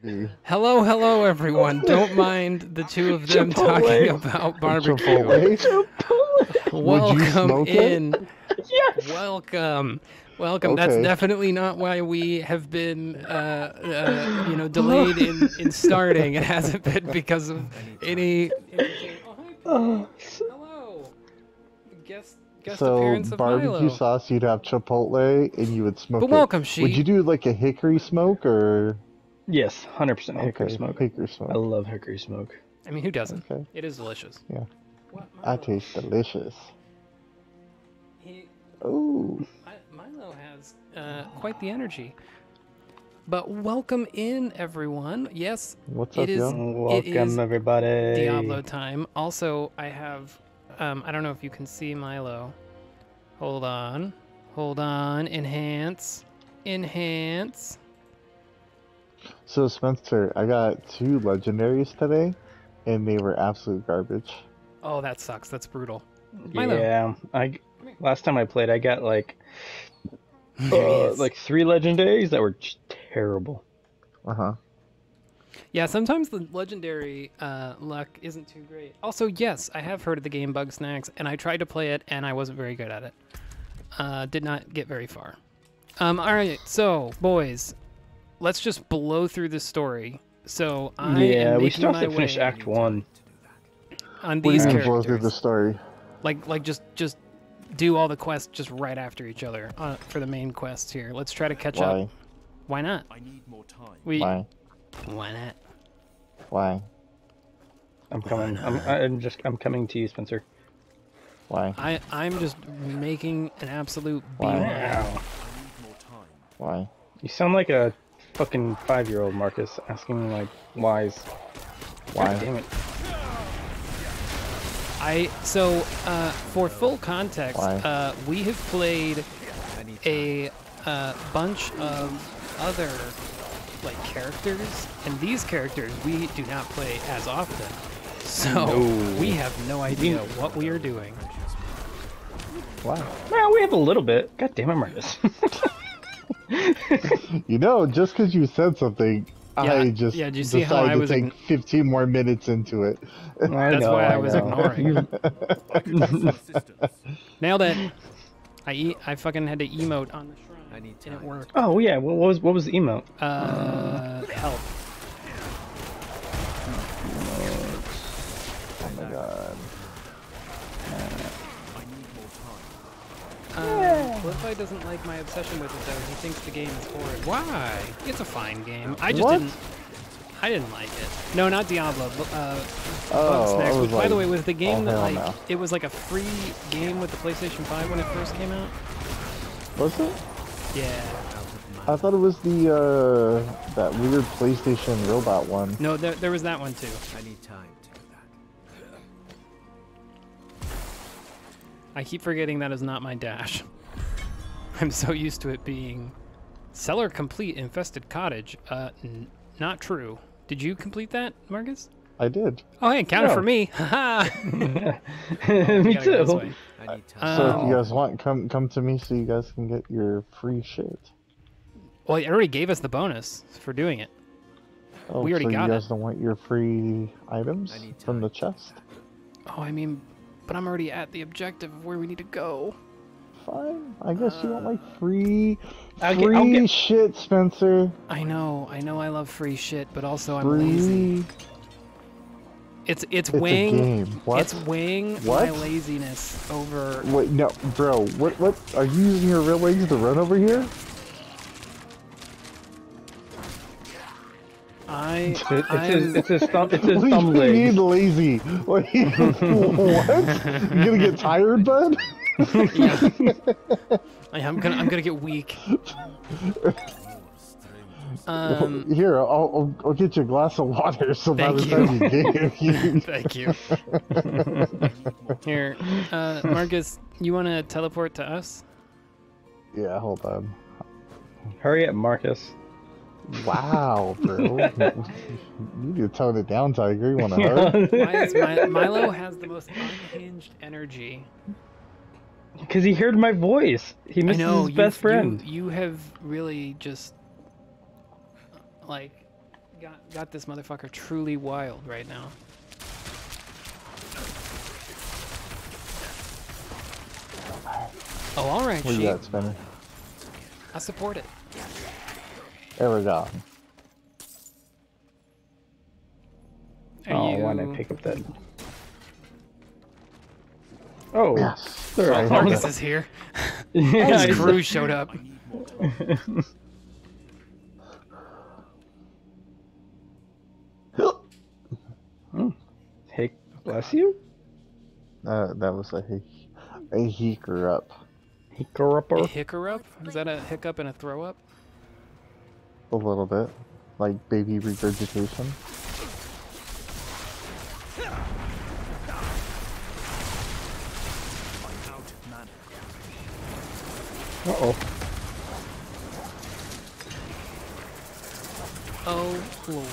The Hello, hello, everyone. Don't mind the two of them talking about barbecue. Chipotle? Welcome in. Yes. Welcome. Welcome. That's definitely not why we have been, uh, uh, you know, delayed in, in starting. It hasn't been because of any. Oh, hello. Guest guest So appearance of barbecue Milo. sauce, you'd have Chipotle, and you would smoke But it. welcome, she. Would you do like a hickory smoke or Yes, hundred percent hickory okay, smoke. Hickory smoke. I love hickory smoke. I mean, who doesn't? Okay, It is delicious. Yeah. What, I taste delicious. He, Oh, Milo has uh, quite the energy. But welcome in, everyone. Yes, what's up, is- Welcome is everybody. Diablo time. Also, I have. Um, I don't know if you can see Milo. Hold on. Hold on. Enhance. Enhance. So Spencer, I got two legendaries today, and they were absolute garbage. Oh, that sucks. That's brutal. Milo. Yeah, I last time I played, I got like uh, like three legendaries that were just terrible. Uh huh. Yeah, sometimes the legendary uh, luck isn't too great. Also, yes, I have heard of the game Bugsnax, and I tried to play it, and I wasn't very good at it. Uh, did not get very far. Um, all right, so boys, let's just blow through this story. So I yeah, am we still have to finish Act One. on We're these gonna blow through the story. Like, like just just do all the quests just right after each other uh, for the main quests here. Let's try to catch Why? up. Why not? I need more time. We Why? why not? Why? I'm coming. I'm, I'm just. I'm coming to you, Spencer. Why? I I'm just making an absolute Why? Wow. I need more time. Why? You sound like a fucking five-year-old, Marcus, asking like whys. Why? God damn it. I so uh, for full context, uh, we have played I need time. a uh, bunch of other like characters, and these characters we do not play as often. So No. we have no idea what we are doing. Wow. Well, we have a little bit. God damn it, Marcus. You know, just because you said something, Yeah, I just yeah, did you see how decided I to take ign- 15 more minutes into it. I That's know, why I was know. ignoring. I could use some assistance. Nailed it. I e- I fucking had to emote on the shrine. I need and it time. worked. Oh yeah, what was what was the emote? Uh, help. Oh my god. I need more time. Um, doesn't like my obsession with it though. He thinks the game is horrid. Why? It's a fine game. I just What? didn't. I didn't like it. No, not Diablo. But, uh, Oh, Bugsnax, I was which, by the like, way, was the game oh, that hell like no. it was like a free game with the PlayStation 5 when it first came out. Was it? Yeah. I thought it was the, uh, that weird PlayStation robot one. No, there, there was that one too. I need time I keep forgetting that is not my dash. I'm so used to it being cellar complete infested cottage. Uh, n- not true. Did you complete that, Marcus? I did. Oh, hey, counted No. for me. Haha. Me We gotta go this too. I need Uh. So if Um, you guys want, come come to me so you guys can get your free shit. Well, it already gave us the bonus for doing it. Oh, We already so got you it. guys don't want your free items from the chest? Oh, I mean, but I'm already at the objective of where we need to go. Fine. I guess you want my free uh, I'll free get- shit, Spencer. I know, I know I love free shit, but also I'm lazy. It's it's It's a weighing game. What? it's weighing my laziness over Wait, no, bro. What? What? Are you using your real legs to run over here? I It's his, it's I'm- it's his thumb, it's his what do thumb you mean lazy? What? what? You gonna get tired, bud? yeah. I, am gonna I'm gonna get weak. Um, Here, I'll, I'll I'll get you a glass of water. So by the time you get you, thank you. Here, uh, Marcus, you want to teleport to us? yeah, hold on. Hurry up, Marcus. Wow, bro. you need to tone it down, Tiger. You want to hug? Why is Mi- Milo has the most unhinged energy? Because he heard my voice. He misses know his best friend. You, you have really just like got got this motherfucker truly wild right now. Oh, all right, What you sheep. got, Spinner? I support it. There we go. Are oh, you... why did I pick up that? Oh, Yes. there I Oh. Marcus is here. Yeah, His crew showed up. I need more. Hey, bless you. Uh, that was a hic- a heeker up. He grew up A or hiccup? Is that a hiccup and a throw up? A little bit. Like baby regurgitation. I'm out of mana. Uh oh. Oh lord.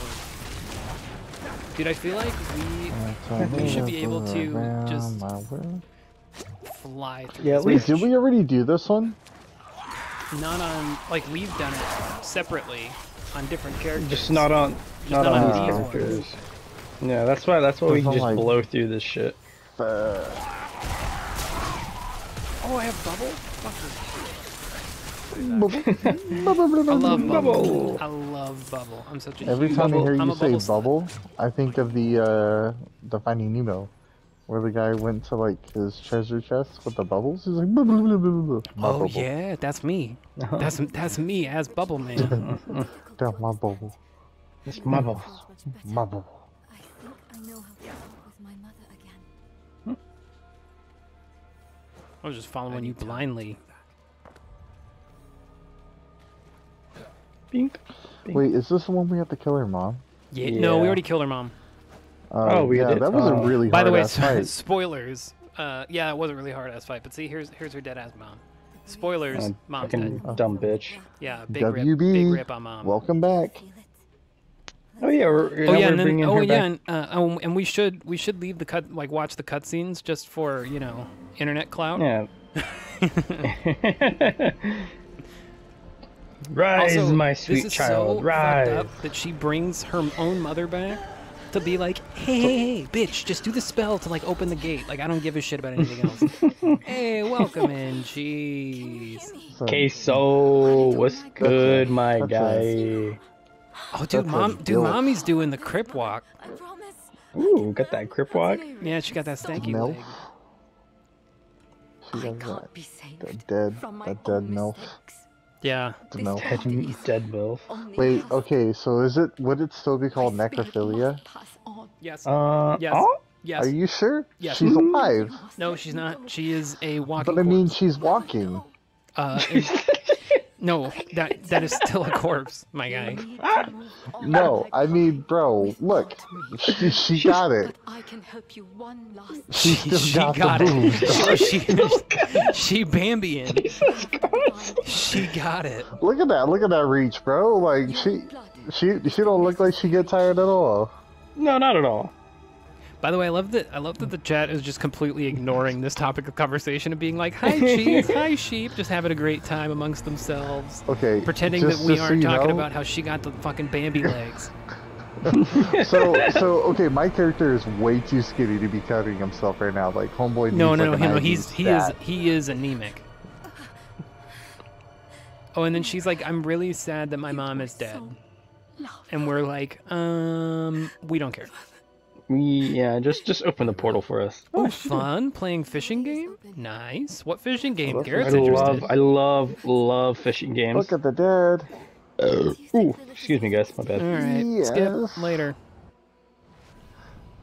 Dude, I feel like we We should be able to just- fly through. Yeah, at Wait, least- did we already do this one? Not on like we've done it separately on different characters. Just not on, not not on on these these ones. characters. Yeah, that's why. That's why we can just like- blow through this shit. Uh, Oh, I have bubble. Fuck I I love bubble. Bubble. I love bubble. I'm such a Every huge time I bubble. hear I'm you say bubble bubble, I think of the uh the Finding Nemo, where the guy went to like his treasure chest with the bubbles. He's like, bubble, bubble, bubble, bubble. My Oh bubble. yeah, that's me. That's that's me as Bubble Man. Down my bubble, It's my bubble. my bubble. I think I know how to talk with my mother again. I was just following you blindly. Bink. Wait, is this the one we have to kill her mom? Yeah, No, we already killed her mom. Uh, Oh, we yeah, did- that was a oh. really By the way, ass fight. spoilers. Uh, yeah, it was a really hard ass fight. But see, here's here's her dead ass mom. Spoilers. Mom's fucking dead. dumb bitch. Yeah, big rip. WB. Big rip on mom. Welcome back. Oh yeah, we're, Oh yeah, and then oh her yeah, back. and, uh, oh, and we should we should leave the cut like watch the cutscenes just for you know internet clout. Yeah. Rise, Also, my this sweet is child, so rise. up that she brings her own mother back to be like, hey, hey, hey, bitch, just do the spell to like open the gate. Like I don't give a shit about anything else. hey, welcome in, jeez. Okay, so, what's good, my that's guy? Oh, dude, That's mom, dude, guilt. mommy's doing the crip walk. Ooh, got that crip walk. Yeah, she got that stanky Milf. leg. She I can't that. be saved That dead, from my that dead own milf. mistakes. Yeah. The This milf. Dead, dead milf. Wait, okay, so is it would it still be called necrophilia? must pass on. Yes. Uh, Yes. oh? yes. Are you sure? Yes. She's alive. No, she's not. She is a walking. But I mean, corpse. she's walking. Uh, and- no, that that is still a corpse, my guy. need to move on. No, I mean, bro, look, she, she got it. But I can help you one last She still she got, got the it. boobs. she, she Bambian. Jesus Christ. She got it. Look at that! Look at that reach, bro. Like she, she, she don't look like she get tired at all. No, not at all. By the way, I love that. I love that the chat is just completely ignoring this topic of conversation and being like, "Hi, cheese. Hi, sheep," just having a great time amongst themselves, Okay, pretending just- that we aren't you talking know- about how she got the fucking Bambi legs. So, so okay, my character is way too skinny to be cutting himself right now. Like homeboy. No, needs, no, like, no, an no. IV He's he is he is anemic. Oh, and then she's like, "I'm really sad that my mom is dead," and we're like, "Um, we don't care." We, yeah, just just open the portal for us. Oh, fun playing fishing game. Nice. What fishing game? that's Garrett's I interested. love, I love, love fishing games. Look at the dead. Ooh, excuse me, guys, my bad. All right, skip later.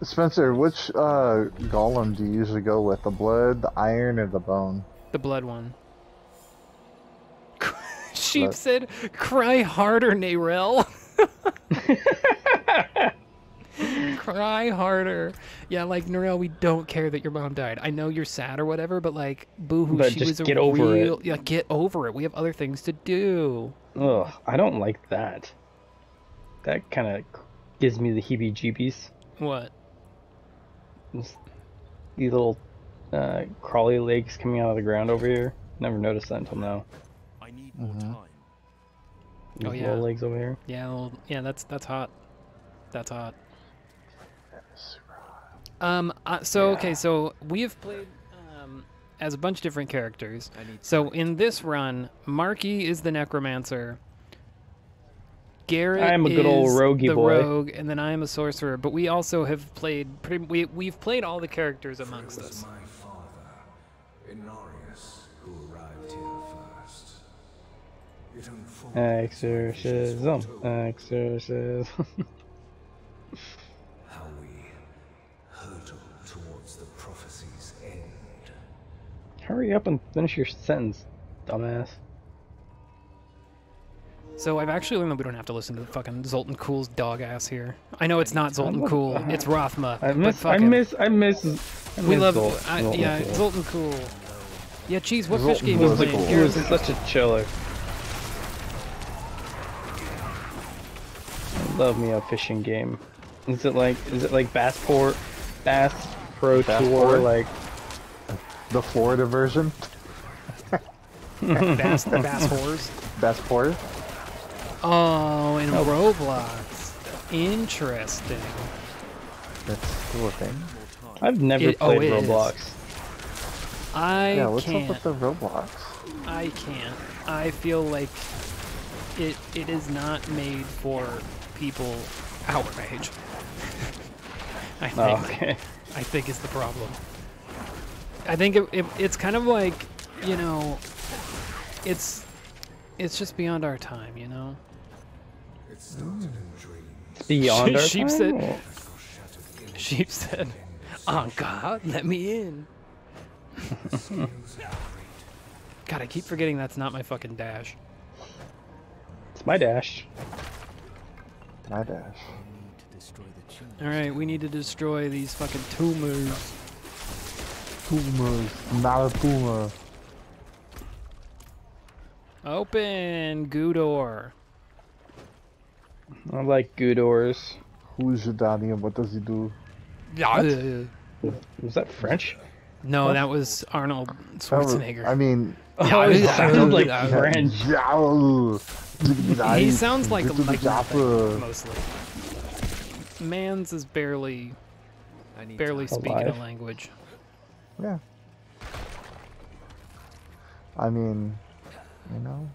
Spencer, which uh golem do you usually go with? The blood, the iron, or the bone? The blood one. Sheep Blood. said, "Cry harder, Neyrelle." Cry harder. Yeah, like Neyrelle, we don't care that your mom died. I know you're sad or whatever, but like, boohoo, But she just was a get over it. real. Yeah, get over it. We have other things to do. Ugh, I don't like that. That kind of gives me the heebie-jeebies. What? Just These little uh, crawly legs coming out of the ground over here. Never noticed that until now. I need more Mhm. time. These Oh, yeah. little legs over here. Yeah, well, yeah, that's that's hot. That's hot. Um. Uh, so okay. So we have played um, as a bunch of different characters. I need So in this run, Marky is the necromancer. Garrett I am a good old is roguey the boy. rogue, and then I am a sorcerer. But we also have played. Pretty, we we've played all the characters amongst us. my father, Inarius, who arrived here first. It Exorcism. Exorcism. how we hurtle towards the prophecy's end. Hurry up and finish your sentence, dumbass. So I've actually learned that we don't have to listen to fucking Zoltan Kulle's dog ass here. I know it's not Zoltan Kulle, it's Rothma. I miss. fuck I miss. I miss. I We love. Zol- I, Zoltan yeah, Cool. Zoltan Kulle. Yeah, cheese. What Zoltan fish game Cool you cool. He was such a chiller. I love me a fishing game. Is it like is it like Bassport, Bass Pro Bass Tour? Like The Florida version, Bass, Bass Whores. best port. Oh, in Roblox. Interesting. That's still a thing. I've never It- oh, played it is. Roblox. I Yeah, what's can't. up with the Roblox? I can't. I feel like it it is not made for people our age. I think. Oh, okay. I think is the problem. I think it, it, it's kind of like, you know, it's it's just beyond our time, you know. It started in dreams, Beyond our Sheep time? said- or- Sheep said, "Oh God, let me in." God, I keep forgetting that's not my fucking dash. It's my dash. My dash. to destroy the tumor. All right, we need to destroy these fucking tumors. Pumas, not a puma. Open Gudor. I like Gudors. Who's Zidane and what does he do? Yeah. Was that French? No, that was Arnold Schwarzenegger. I mean, Oh, it Yeah, sounded like yeah. French. he sounds like Get to like nothing, mostly. Mans is barely I need barely time. speaking a language. Yeah. I mean, you know.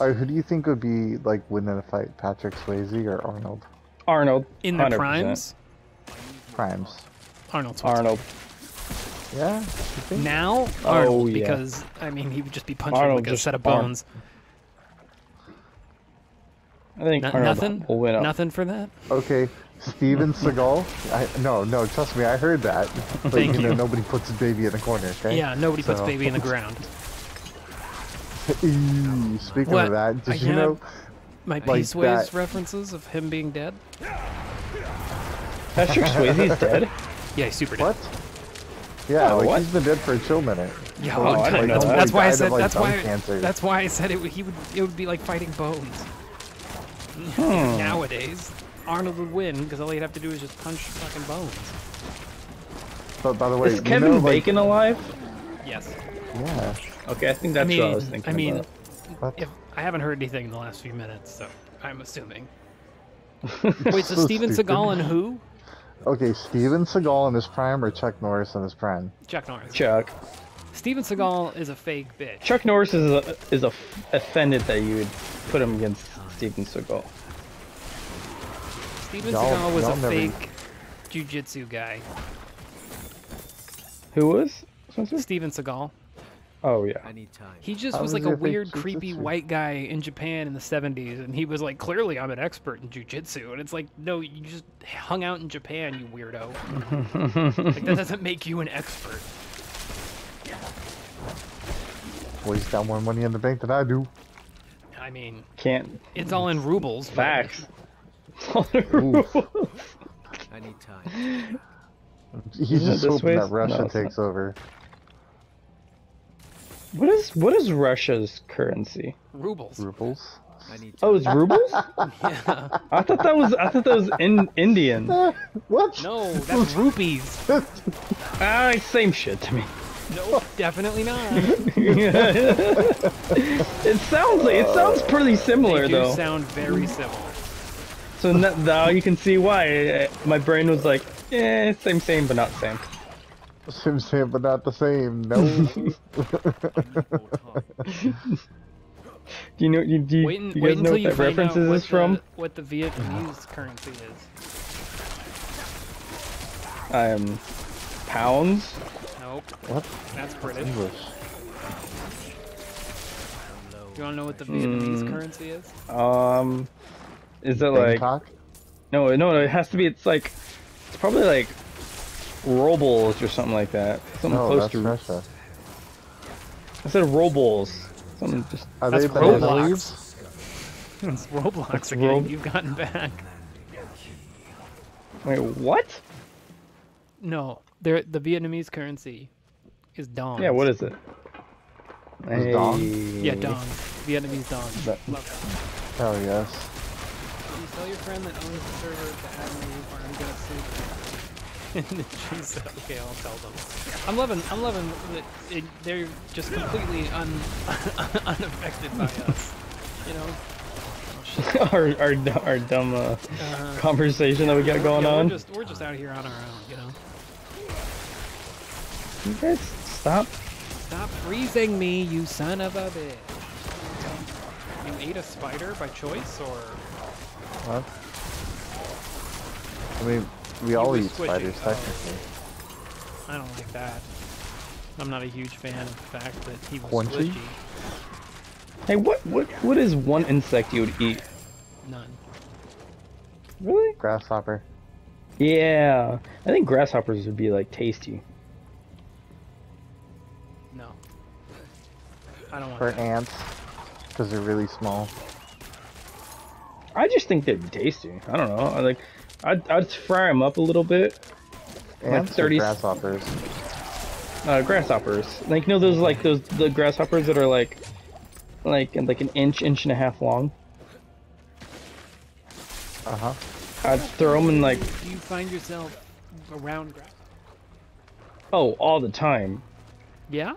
Alright, who do you think would be like win in a fight, Patrick Swayze or Arnold? Arnold. In the 100%. primes, Primes. Arnold Arnold. Yeah. You think? Now Oh, Arnold, yeah. because I mean he would just be punching Arnold like a set of arm- bones. I think No- nothing. will win. out. Nothing for that. Okay, Steven Seagal. I, no, no, trust me, I heard that. But Thank you know, you. nobody puts a baby in the corner. Okay. Yeah, nobody puts So- baby in the ground. Ew, Speaking What? of that, did I you know? My Like Peace Ways that. references of him being dead. Patrick Swayze's dead. Yeah, he's super dead. What? Yeah, Oh, like what? he's been dead for a chill minute. Yeah, Oh, well, I that's, that's why I Died of, said like, that's why cancer. that's why I said it. would- He would it would be like fighting bones. Hmm. Nowadays, Arnold would win because all he'd have to do is just punch fucking bones. But by the way, Is you Kevin know, like- Bacon alive? Yes. Yeah. Okay, I think that's I mean, what I was thinking I mean, about. If I haven't heard anything in the last few minutes, so I'm assuming. Wait, so So Steven stupid. Seagal and who? Okay, Steven Seagal in his prime or Chuck Norris in his prime? Chuck Norris. Chuck. Steven Seagal is a fake bitch. Chuck Norris is a, is a f- offended that you would put him against Steven Seagal. Steven Y'all- Seagal was a y'all never- fake jujitsu guy. Who was? Spencer? Steven Seagal. Oh yeah. I need time. He just was was like a a weird, creepy jujitsu? white guy in Japan in the 70s, and he was like, clearly, I'm an expert in jujitsu. And it's like, no, you just hung out in Japan, you weirdo. like, that doesn't make you an expert. Well, he's got more money in the bank than I do. I mean, Can't. it's all in rubles. Facts. Oof. I need time. He's just hoping way? that Russia No, it's takes over. What is what is Russia's currency? Rubles. Rubles. I need. Oh, it's rubles? Yeah. I thought that was I thought that was in Indian. What? No, that's rupees. Ah, same shit to me. No, definitely not. It sounds it sounds pretty similar they do though. sound very similar. So now you can see why my brain was like, eh, same, same, but not same. Same, same, but not the same. No. Do you know? You, do you, Wait, un- you wait guys know what that find reference is what from? the, what the Vietnamese currency is. Um, pounds. Nope, what? that's British. English. You wanna know what the Vietnamese Hmm. currency is? Um, is it like? Bangkok? No, no, no. It has to be. It's like, it's probably like robles or something like that. Something No, close that's to. Russia. I said robles. Something just. Are That's they banana Roblox. It's Roblox That's again. Rob- You've gotten back. Wait, what? No, they're, the Vietnamese currency is dong. Yeah, what is it? Is dong? Yeah, dong. Vietnamese dong. That- Love that. Hell yes. Can you tell your friend that owns the server to add me, or I'm gonna sue them? and she said, "Okay, I'll tell them." I'm loving, I'm loving that it, they're just completely un, unaffected by us. You know? Oh, our, our our dumb uh, Uh, conversation that we got going yeah, on. We're just, we're just out here on our own. You know? You guys stop. Stop freezing me, you son of a bitch! You ate a spider by choice, or What? I mean, we all were eat squishy. spiders, Oh. technically. I don't like that. I'm not a huge fan of the fact that he was Quincy? squishy. Hey, what what what is one insect you would eat? None. Really? Grasshopper. Yeah, I think grasshoppers would be like tasty. No. I don't want For that. ants. Because they're really small. I just think they'd be tasty. I don't know. I like, I'd I'd fry them up a little bit. Ants 30 grasshoppers? Uh, grasshoppers, like you know those like those the grasshoppers that are like, like like an inch, inch and a half long. Uh-huh. I'd throw them in like, Do you find yourself around grass? oh, all the time. Yeah?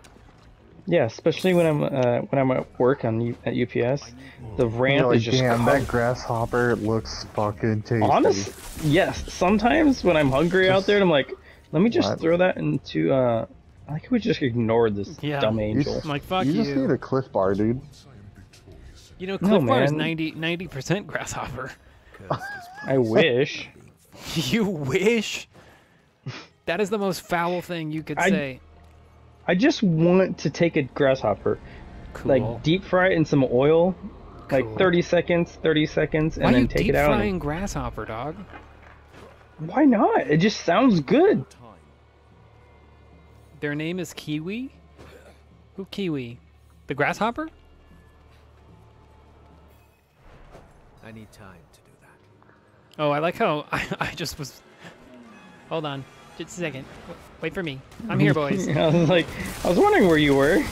Yeah, especially when I'm uh, when I'm at work on U- at UPS, the ramp You're like, is just damn, covered- that grasshopper looks fucking tasty. Honest, yes. Sometimes when I'm hungry out Just- there, I'm like, let me just What? throw that into. uh I think we just ignored this Yeah. dumb You angel. I'm like, fuck you you. just need a Clif Bar, dude. You know, No, Clif Bar is man. 90 percent grasshopper. I wish. you wish. That is the most foul thing you could I- say. I just want to take a grasshopper, Cool. like deep fry it in some oil, Cool. like 30 seconds, 30 seconds, and Why then take it out. Why frying and- grasshopper, dog? Why not? It just sounds good. Their name is Kiwi. Who Kiwi? The grasshopper? I need time to do that. Oh, I like how I, I just was. Hold on, just a second. Wait for me. I'm here, boys. I was like, I was wondering where you were.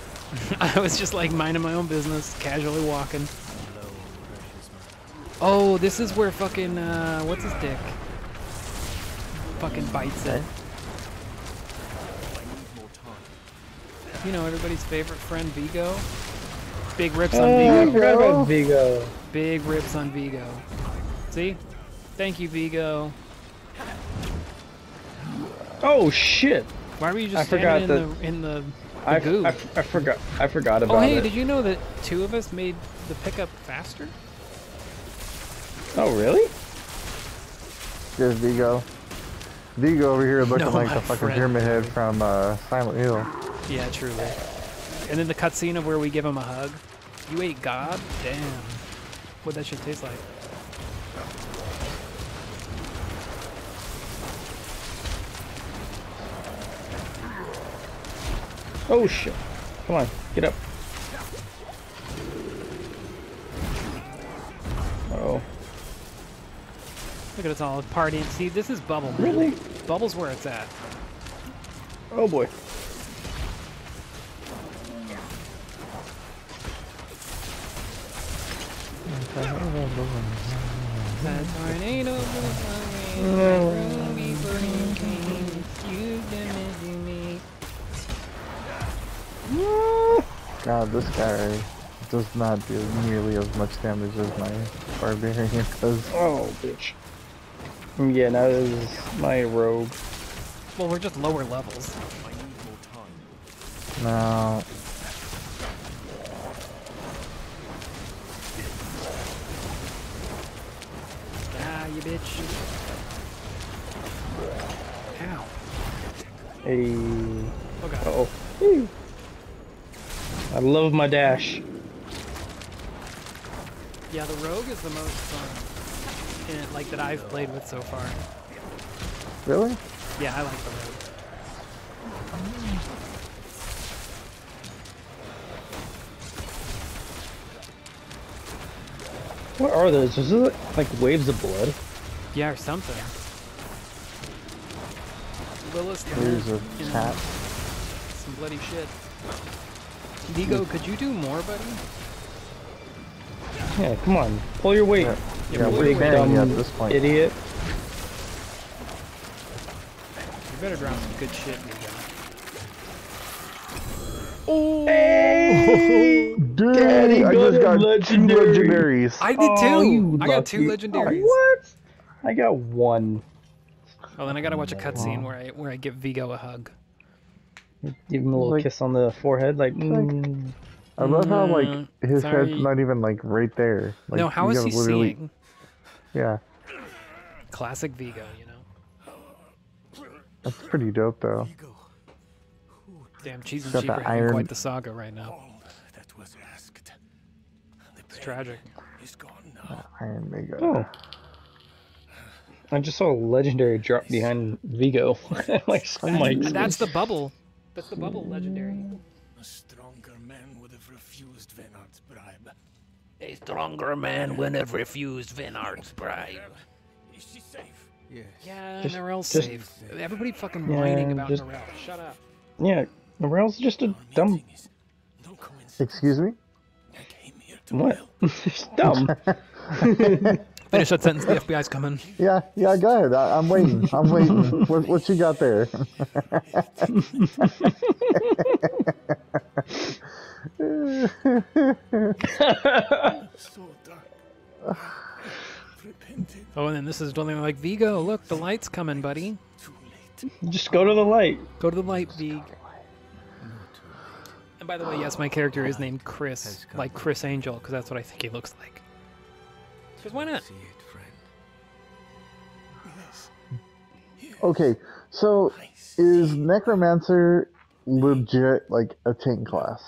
I was just like minding my own business, casually walking. Hello, precious man. Oh, this is where fucking uh, what's his dick? Fucking bites it. I need more time. You know everybody's favorite friend Vigo. Big rips on Oh, Vigo. forgot about Vigo. Big rips on Vigo. See? Thank you, Vigo. Oh shit! Why were you just forgot standing in the in the, the I, goo? I, I forgot. I forgot about it. oh hey, it. did you know that two of us made the pickup faster? Oh really? There's Vigo. Vigo over here looking No, like my the fucking friend. pyramid head from uh, Silent Hill. Yeah, truly. And then the cutscene of where we give him a hug. You ate God? Damn. What'd that shit taste like? Oh shit! Come on, get up. Oh, Look at us all partying. See, this is Bubble. man. really? Bubble's where it's at. Oh boy. That tornado was coming, God, this guy does not do nearly as much damage as my barbarian does. Oh, bitch. Yeah, now this is my rogue. Well, we're just lower levels. I need more time. No, Ah, you bitch. Ow. Hey. Oh god. Uh oh. Woo. I love my dash. Yeah, the rogue is the most fun. In it, like that I've played with so far. really? Yeah, I like the rogue. What are those? Is it like waves of blood? Yeah, or something. Lilith, There's a you know, chat. some bloody shit. Vigo, could you do more, buddy? Yeah, come on. Pull your weight. Yeah, you yeah, we're big banging dumb at this point. idiot. You better drop some good shit, Vigo. Oh! Hey! Dude, Daddy I got just got legendary. two legendaries. I did Oh, too. you I got two lucky- legendaries. Oh, what? I got one. Oh, then I gotta watch a cutscene where I where I give Vigo a hug. Give him a little Like- kiss on the forehead, like. Mm. I love how like Mm, his sorry. head's not even like right there. Like, no, how you is gotta he literally- seeing? Yeah, Classic Vigo, you know. that's pretty dope though. Ego, Damn, Cheese and Got Cheap the having iron- quite the saga right now. All that was asked. The It's pain tragic. is gone now. Iron Mega. Oh. I just saw a legendary drop behind Vigo. like, my that's the bubble. That's the bubble legendary. A stronger man would have refused Vhenard's bribe. A stronger man would have refused Vhenard's bribe. Is she safe? Yes. Yeah, Just- Neyrelle's just- safe. Everybody fucking Yeah, whining about just- Neyrelle. Shut up. Yeah, Morel's just a Our dumb. is No coincidence. Excuse me? I came here to What? help. Dumb. Finish that sentence. The FBI's coming. Yeah, yeah, go ahead. I, I'm waiting. I'm waiting. what, what you got there? So dark. Repented Oh, and then this is something like Vigo. Look, the light's coming, buddy. just go to the light. Go to the light, Vig. And by the way, yes, my character is named Chris, like Criss Angel, because that's what I think he looks like. Because why not? See it, friend. Yes. Okay, so is Necromancer legit like a tank class?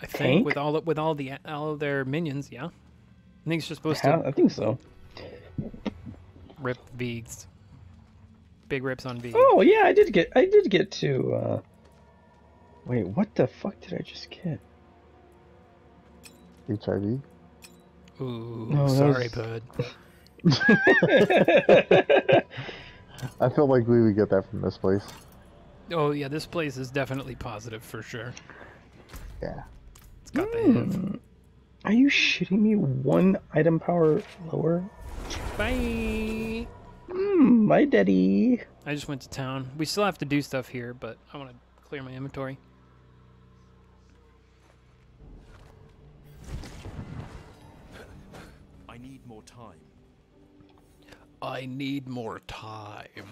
I think Tank? with all with all the all of their minions, yeah. I think it's just supposed Yeah, to I think so. rip Vigs. Big rips on V. Oh yeah, I did get. I did get to. uh Wait, what the fuck did I just get? HIV? Ooh, No, sorry, was- bud. I feel like we would get that from this place. Oh yeah, this place is definitely positive for sure. Yeah. It's got the HIV. Hmm. Are you shitting me? One item power lower? Bye. Hmm, my daddy. I just went to town. We still have to do stuff here, but I want to clear my inventory. I need more time.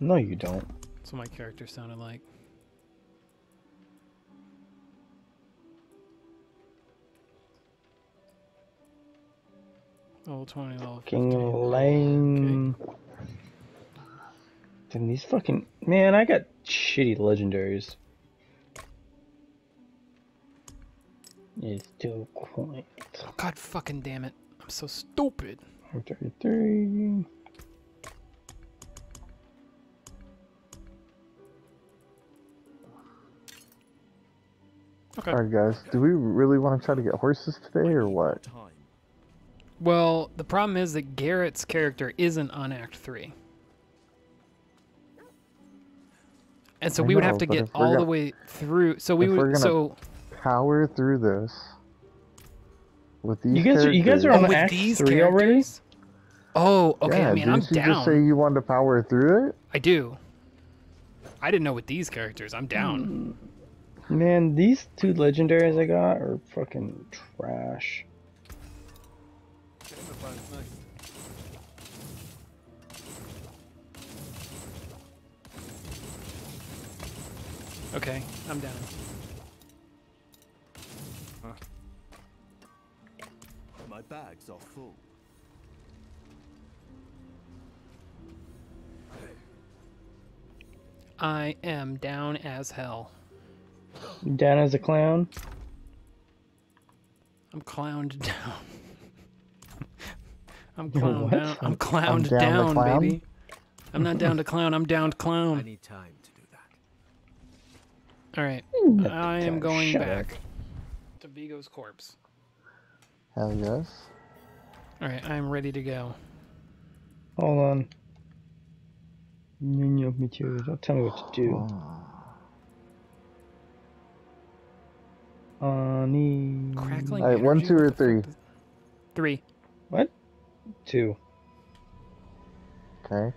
No, you don't. That's what my character sounded like. Level 20, level 15. Fucking lame. Then these fucking man, I got shitty legendaries. It's too quiet. Oh, God fucking damn it. I'm so stupid. 33. Okay. Alright, guys. Do we really want to try to get horses today or what? Well, the problem is that Garrett's character isn't on Act 3. And so I we would have to get all the way through. So we would. So Power through this. With these You guys are- you guys are on oh, with Act these 3 already? Oh, okay. yeah, I mean, I'm didn't you down. just say you wanted to power through it? I do. I didn't know with these characters. I'm down. Hmm. Man, these two legendaries I got are fucking trash. Okay, I'm down. My bags are full. I am down as hell. Down as a clown. I'm clowned down. I'm You're clowned what? down. I'm clowned down to down, clown? baby. I'm not down to clown. I'm down to I clown. need time to do that. All right. Hmm. I am going Shut back to Vigo's corpse. Hell yes. All right. I'm ready to go. Hold on. New materials. Don't tell me what to do. Honey. Uh, Crackling. All right, one, two, or What three. Three. What? Two. Okay.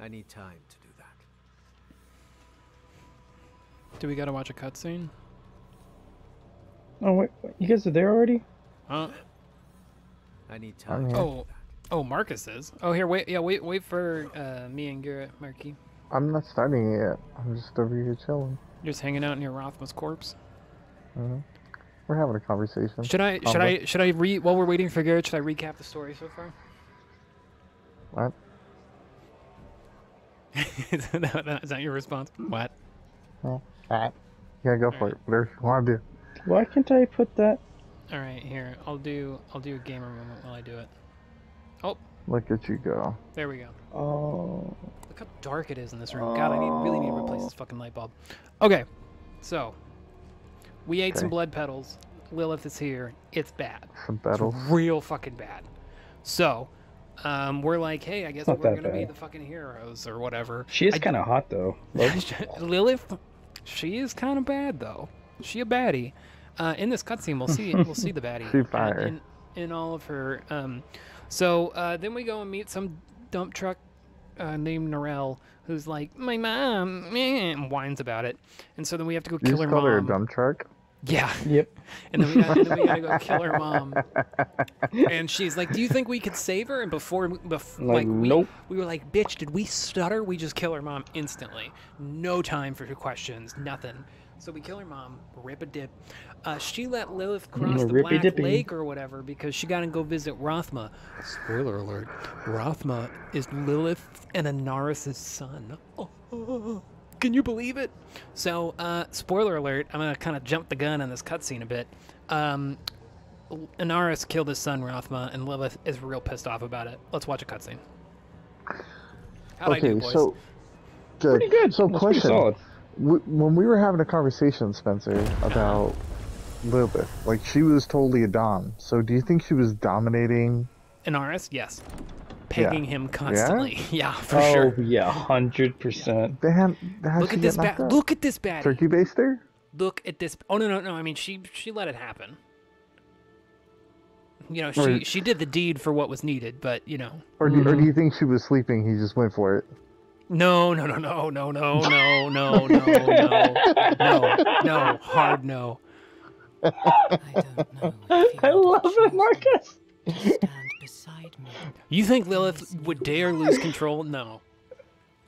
I need time do we gotta watch a cutscene? Oh wait, wait, you guys are there already? Huh? I need time. to. Oh. Oh, Marcus is. Oh, here. Wait. Yeah. Wait. Wait for uh, me and Garrett, Marky. I'm not starting it yet. I'm just over here chilling. You're just hanging out near Rathma's corpse. hmm We're having a conversation. Should I? Should I? Should I read while we're waiting for Garrett? Should I recap the story so far? What? is, that, is that your response? What? Alright. Yeah, go for Alright. it. Whatever you want to do. Why can't I put that? All right. Here. I'll do. I'll do a gamer moment while I do it. Oh. Look at you go. There we go. Oh. Look how dark it is in this room. God, I need really need to replace this fucking light bulb. Okay, so we ate some blood petals. Lilith is here. It's bad. Some It's real fucking bad. So, um, we're like, hey, I guess Not we're gonna be the fucking heroes or whatever. She is kind of hot though. Lilith, she is kind of bad though. She a baddie. Uh, in this cutscene, we'll see we'll see the baddie fire. in, in all of her. Um, so uh, then we go and meet some dump truck uh, named Neyrelle, who's like, my mom, and whines about it. And so then we have to go You kill her mom. her a dump truck? Yeah, Yep. and then we, got, then we gotta go kill her mom. And she's like, "Do you think we could save her?" And before, before Like, like, we, nope. we were like, "Bitch, did we stutter? We just kill her mom instantly. No time for questions, nothing." So we kill her mom, rip a dip. Uh, she let Lilith cross the Rippy Black dippy. Lake or whatever because she got to go visit Rathma. Spoiler alert: Rathma is Lilith and Inarius' son. Oh, can you believe it? So, uh, spoiler alert: I'm gonna kind of jump the gun on this cutscene a bit. Um, Inarius killed his son Rathma, and Lilith is real pissed off about it. Let's watch a cutscene. How'd I okay, do, boys? so. Good. Pretty good. So, That's question. solid. When we were having a conversation, Spencer, about Lilith, like she was totally a dom. So, do you think she was dominating? Anaris, yes, pegging him constantly. Yeah, for oh sure. yeah, hundred percent. Damn, Look at this bat. Look at this baddie. Turkey baster? Look at this. Oh no, no, no. I mean, she she let it happen. You know, she Right. she did the deed for what was needed, but you know, Or do, Mm-hmm. do you think she was sleeping? He just went for it. no, no, no, no, no, no, no, no, no, no, no, no, hard no. I don't know. if I love it, choose Marcus. To Stand beside me. You think Lilith would dare lose control? No.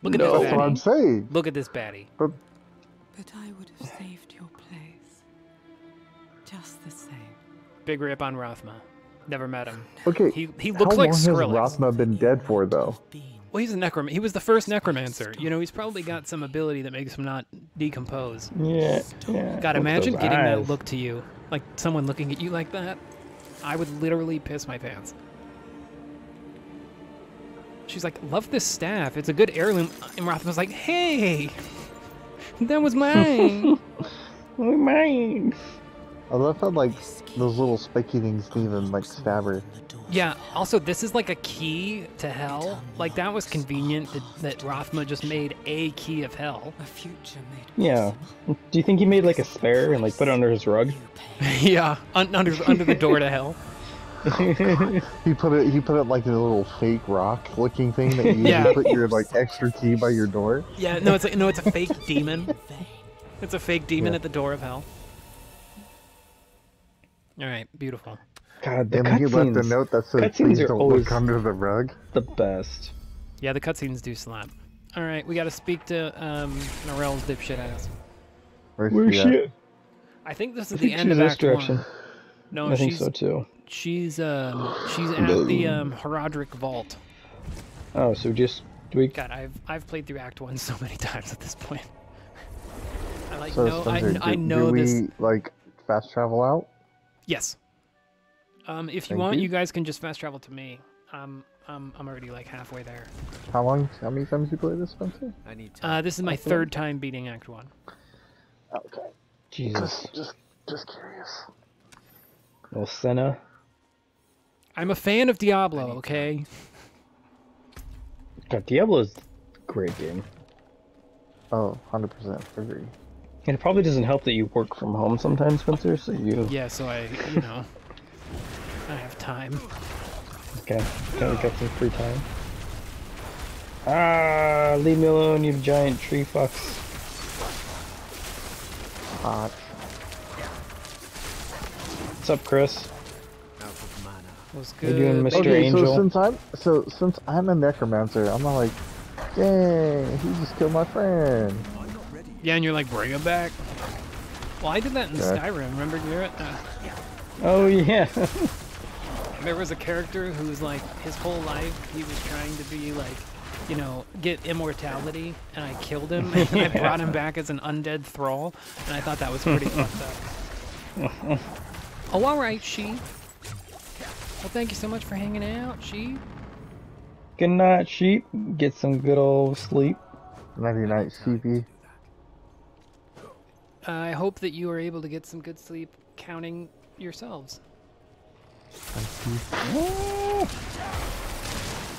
Look at No. this That's what I'm saying. Look at this baddie. But I would have saved your place. Just the same. Big rip on Rathma. Never met him. Okay, He he how looks like long has Rathma been dead for, though? Well, he's a necromancer. He was the first necromancer. You know, he's probably got some ability that makes him not decompose. Yeah. yeah. God, Look imagine those getting that look to you, like someone looking at you like that. I would literally piss my pants. She's like, "Love this staff. It's a good heirloom." And Rothman's like, "Hey, that was mine." Mine. I love how like those little spiky things didn't even like stab her. yeah. Also, this is like a key to hell. Like that was convenient that, that Rathma just made a key of hell. a future made Yeah. Do you think he made like a spare and like put it under his rug? yeah, un- under under the door to hell. He put it. He put it like in a little fake rock looking thing that you Yeah. put your like extra key by your door. Yeah, no, it's a, no, it's a fake demon. It's a fake demon Yeah. at the door of hell. All right, beautiful. God, the And he left a cutscenes, note that said, cutscenes "Please are don't always- look under the rug." the best. Yeah, the cutscenes do slap. All right, we got to speak to um, Neyrelle's dipshit ass. Where's Where's she she? at? at? I think this is I the end of this Act direction. One. No, I think she's so too. She's um she's at the um Horadric Vault. Oh, so just do we? God, I've I've played through Act One so many times at this point. I like So know I, Spencer, I do, know do we this. like fast travel out? Yes. Um, if you Thank want, you. you guys can just fast travel to me. Um, um, I'm already like halfway there. How long? How many times you play this, Spencer? I need time. Uh, this is my Okay. third time beating Act One. Okay. Jesus. Just, just, just curious. Well, Senna. I'm a fan of Diablo. Okay. God, Diablo's a great game. Oh, 100% agree. And it probably doesn't help that you work from home sometimes, Spencer. So you Yeah, so I, you know, I have time. okay? Kind of got some free time. Ah, leave me alone, you giant tree fucks. Hot. What's up, Chris? Out of mana. You're doing baby. Mr. Okay, Angel. so since I'm so since I'm a necromancer, I'm not like, dang, he just killed my friend. Yeah, and you're like, bring him back. Well, I did that in Yeah. Skyrim. Remember, Garrett? Uh, Oh yeah. there was a character who was like, his whole life he was trying to be like, you know, get immortality, and I killed him, and I brought him back as an undead thrall, and I thought that was pretty fucked up. Oh, all right, she. Well, thank you so much for hanging out, sheep. good night, sheep. Get some good old sleep. Nighty night, sheepy. I hope that you are able to get some good sleep counting yourselves.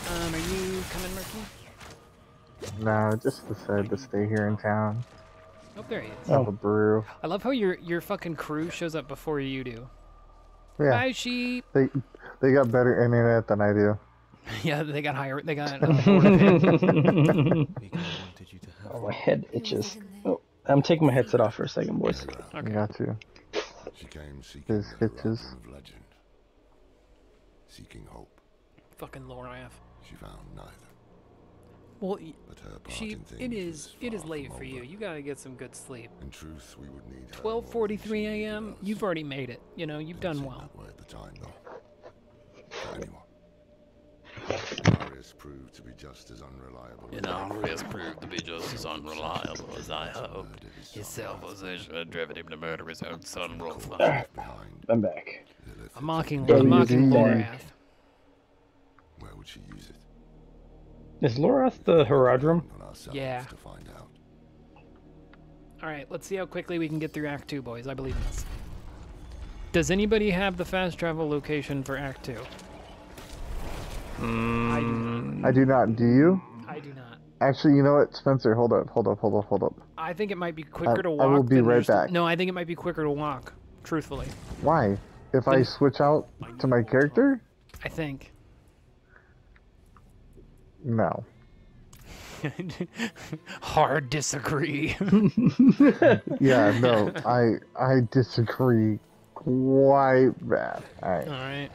Um, are you coming, Murky? No, just decided to stay here in town. Oh, there he is. Have a brew. I love how your your fucking crew shows up before you do. Yeah, Bye, sheep. they they got better internet than I do. Yeah, they got higher. They got. Uh, border pin. Miko wanted you to have. Oh, my head itches. Oh, I'm taking my headset off for a second, boys. I got you. She came seeking His the hitches. of legend, seeking hope. fucking Lorath. She found neither, Well, y- but her part sheep. in It things is. was It is late for you. You gotta get some good sleep. In truth, we would need her more than 12:43 a.m. You've already made it. You know, you've Didn't done well. that way at the time, though. For anyone. Inarius proved to be just as unreliable. You know, Riz proved to be just as unreliable as I hoped. His self-possession had driven him to murder his own son, Rolfa. I'm back. Lilith I'm mocking. Go I'm use mocking. Lorath. Where would she use it? Is Lorath the Horadrim? On ourselves Yeah. To find out. All right, let's see how quickly we can get through Act Two, boys. I believe in this. Does anybody have the fast travel location for Act Two? Hmm. I do not. I do not. Do you? I do not. Actually, you know what, Spencer? Hold up, hold up, hold up, hold up. I think it might be quicker to walk. I will be right back. No, I think it might be quicker to walk. Truthfully, Why? If I switch out to my character? I think. No. Hard disagree. Yeah, no. I I disagree quite bad. All right. All right,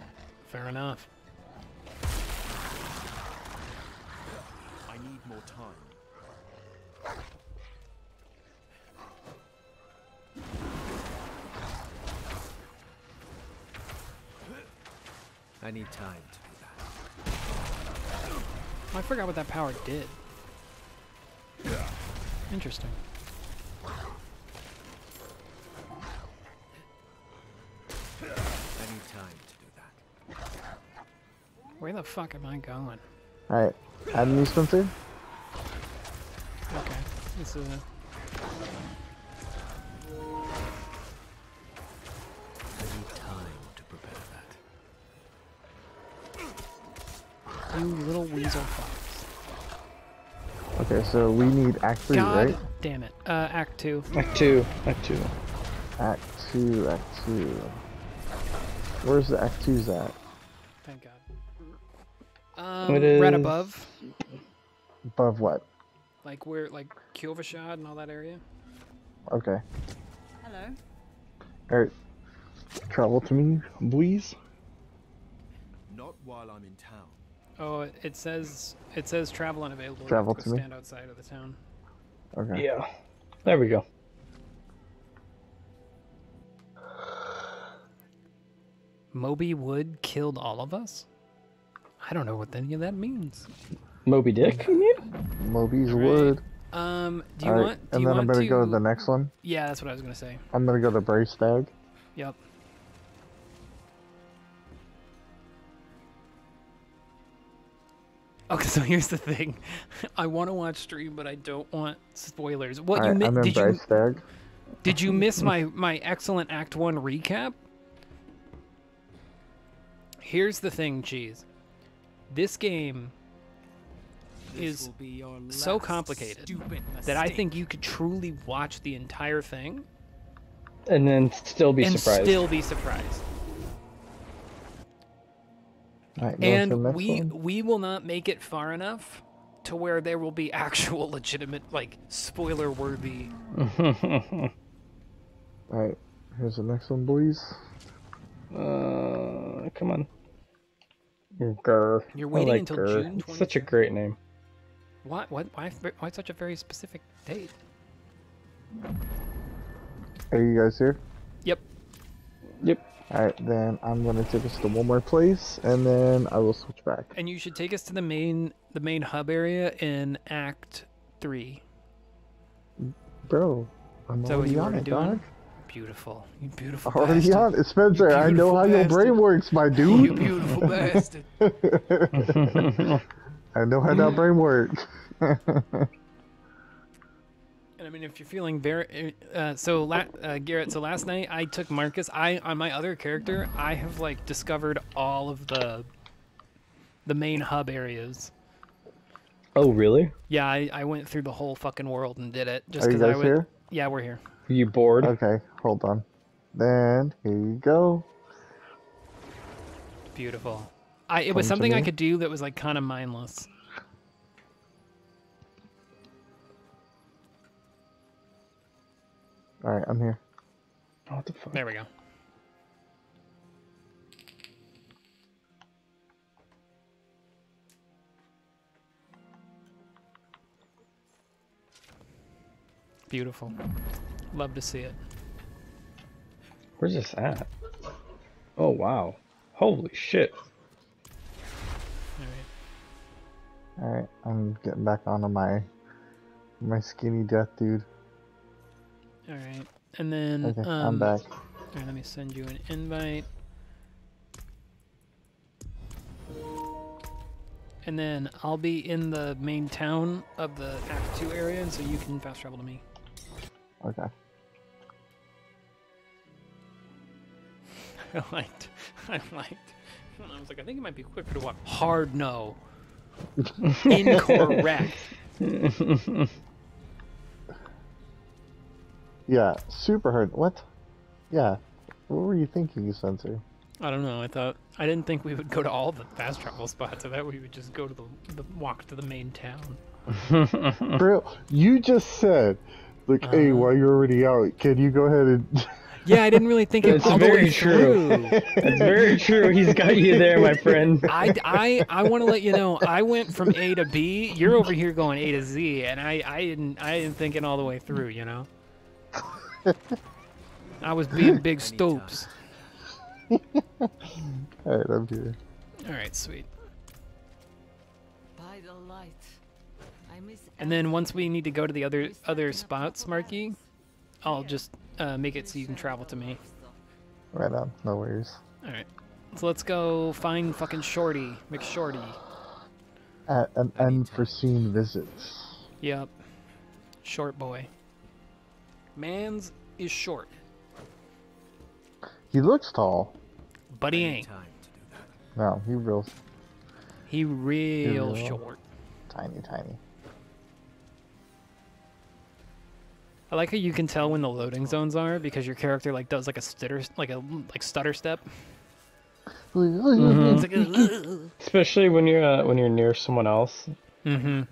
fair enough. I need more time. I need time to do that. Oh, I forgot what that power did. Interesting. Fuck am I going? All right. Add me, Spencer. Okay, this is. A... I need time to prepare that. You little weasel fox. Okay, so we need Act Three, God right? damn it. Uh, Act 2. Act two. Act two. Act Two. Act Two. Where's the Act Two's at? Thank God. Um, It right above, Above what? like where, like Kyovashad and all that area. Okay. Hello. Alright. Travel to me, please. Not while I'm in town. Oh, it- it says it says travel unavailable. Travel have to to me? stand outside of the town. Okay. Yeah. There we go. Moby Wood killed all of us. I don't know what any of that means. Moby Dick, you mean? Moby's Right. Wood. Um, do you Alright, want? Do and you then I'm gonna to? go to the next one. Yeah, that's what I was gonna say. I'm gonna go to Braestaig. Yep. Okay, so here's the thing. I want to watch stream, but I don't want spoilers. What you Alright, mi- I'm did you Stag. did you miss my my excellent Act One recap? Here's the thing, cheese. This game is so complicated that I think you could truly watch the entire thing And then still be and surprised. still be surprised. Alright, going to the and we one. we will not make it far enough to where there will be actual legitimate like spoiler worthy Alright, here's the next one, boys. uh, come on. Grr. You're waiting like until Grr. June It's such a great name. why what why why such a very specific date Are you guys here? yep Yep. Alright, then I'm gonna take us to one more place, and then I will switch back. and you should take us to the main the main hub area in act 3 Bro, I'm what already you on it, doing? dog. Beautiful you beautiful Already bastard. on it. Spencer, I know beautiful how your brain works, my dude. you beautiful bastard I know how that brain works. And I mean, if you're feeling very, uh, so la- uh, Garrett. So last night I took Marcus. I on my other character, I have like discovered all of the, the main hub areas. Oh, really? Yeah, I, I went through the whole fucking world and did it just Are you because I guys here? Yeah, we're here. Are you bored? Okay, hold on. Then here you go. Beautiful. I it was Come to something I could do that was like kind of mindless. Alright, I'm here. What the fuck? There we go. Beautiful. Love to see it. Where's this at? Oh, wow. Holy shit. All right. Alright, I'm getting back onto my my skinny death dude. All right. And then Okay, um, I'm back. all right, let me send you an invite. And then I'll be in the main town of the Act 2 area, and so you can fast travel to me. Okay. I liked. I liked. I was like, I think it might be quicker to walk. Hard no. Incorrect. Yeah, super hard. What? Yeah. What were you thinking, Spencer? I don't know. I thought I didn't think we would go to all the fast travel spots. I thought we would just go to the, the walk to the main town. Bro, you just said, like, hey, Uh-huh. while you're already out, can you go ahead and Yeah, I didn't really think it It's all the very way true. through. That's very true. He's got you there, my friend. I, I, I want to let you know I went from A to B. You're over here going A to Z, and I, I didn't I didn't think it all the way through. You know. I was being big stoops. Alright, I'm here. All right, sweet. By the light. I miss And then once we need to go to the other other spots, Marky, I'll just uh, make it so you can travel to me. Right on, no worries. All right. So let's go find fucking Shorty, McShorty. At an unforeseen visit. Yep. Short boy. Man's is short, He looks tall. but he ain't. time to do. No, he real He real Yeah. short. tiny, tiny. I like how you can tell when the loading zones are because your character like does like a stutter like a like stutter step. It's like, Especially when you're uh, when you're near someone else. Mhm.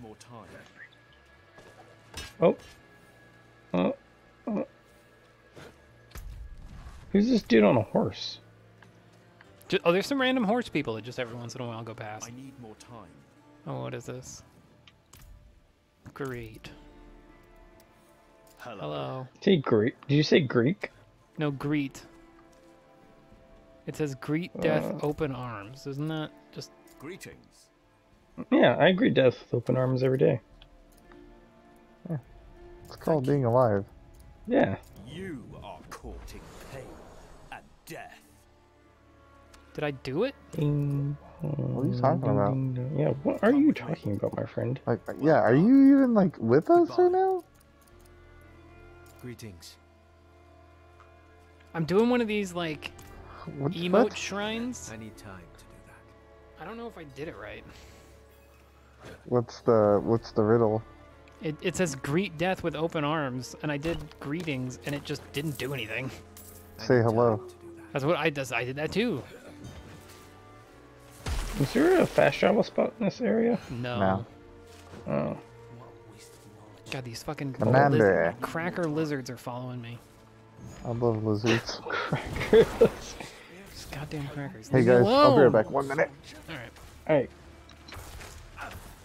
Oh. Oh. oh. Who's this dude on a horse? Ju- oh, there's some random horse people that just every once in a while go past. I need more time. Oh, what is this? Great. Hello. Hello. Say Greek? Did you say Greek? No, greet. It says greet death Uh. open arms. Isn't that just Greetings. Yeah, I greet Death with open arms every day. Yeah. It's called being alive. Yeah. You are courting pain and death. Did I do it? Ding, What are you talking about? ding, ding. Yeah. What are you talking about, my friend? Like, yeah, are you even like with us right now? Greetings. I'm doing one of these like What? emote what? shrines. I need time to do that. I don't know if I did it right. What's the what's the riddle? It, it says greet death with open arms, and I did greetings, and it just didn't do anything. Say hello. time to do that. That's what I does. I did that too. Is there a fast travel spot in this area? No. No. Oh. God, these fucking Commander. liz- cracker lizards are following me. I love lizards. These goddamn crackers. Hey Leave me guys, I'll be right back. One minute. All right. Alright.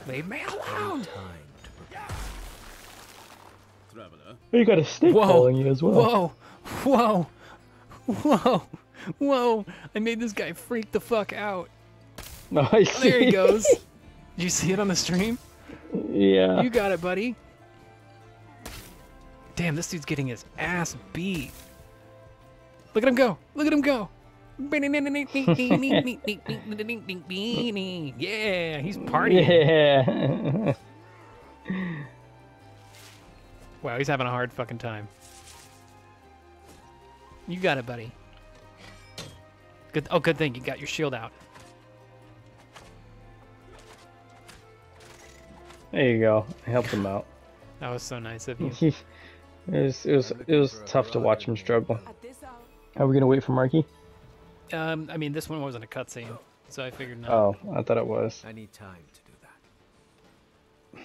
Leave me alone. Time. You got a snake Whoa. following you as well. Whoa. Whoa. Whoa. Whoa. I made this guy freak the fuck out. No, I. There he goes. Did you see it on the stream? yeah. You got it, buddy. Damn, this dude's getting his ass beat. Look at him go. Look at him go. Yeah, he's partying. Yeah. Wow, he's having a hard fucking time. You got it, buddy. Good. Oh, good thing you got your shield out. there you go. I helped him out. That was so nice of you. It was it was it was tough to watch him struggle. Are we gonna wait for Marky? Um, I mean, this one wasn't a cutscene, so I figured no. Oh, I thought it was. I need time to do that.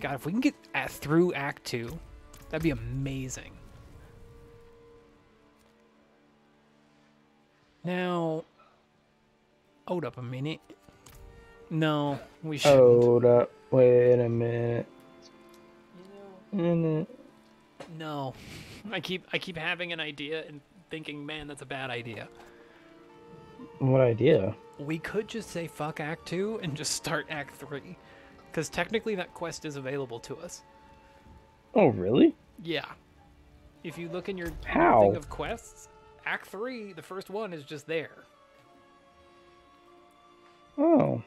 God, if we can get at, through Act Two, that'd be amazing. Now, hold up a minute. No, we shouldn't. Hold up. Wait a minute. Minute. No, I keep I keep having an idea and thinking, man, that's a bad idea. What idea? We could just say fuck Act Two and just start Act Three, because technically that quest is available to us. Oh, really? Yeah. If you look in your, in your How? thing of quests, Act Three, the first one is just there. Oh.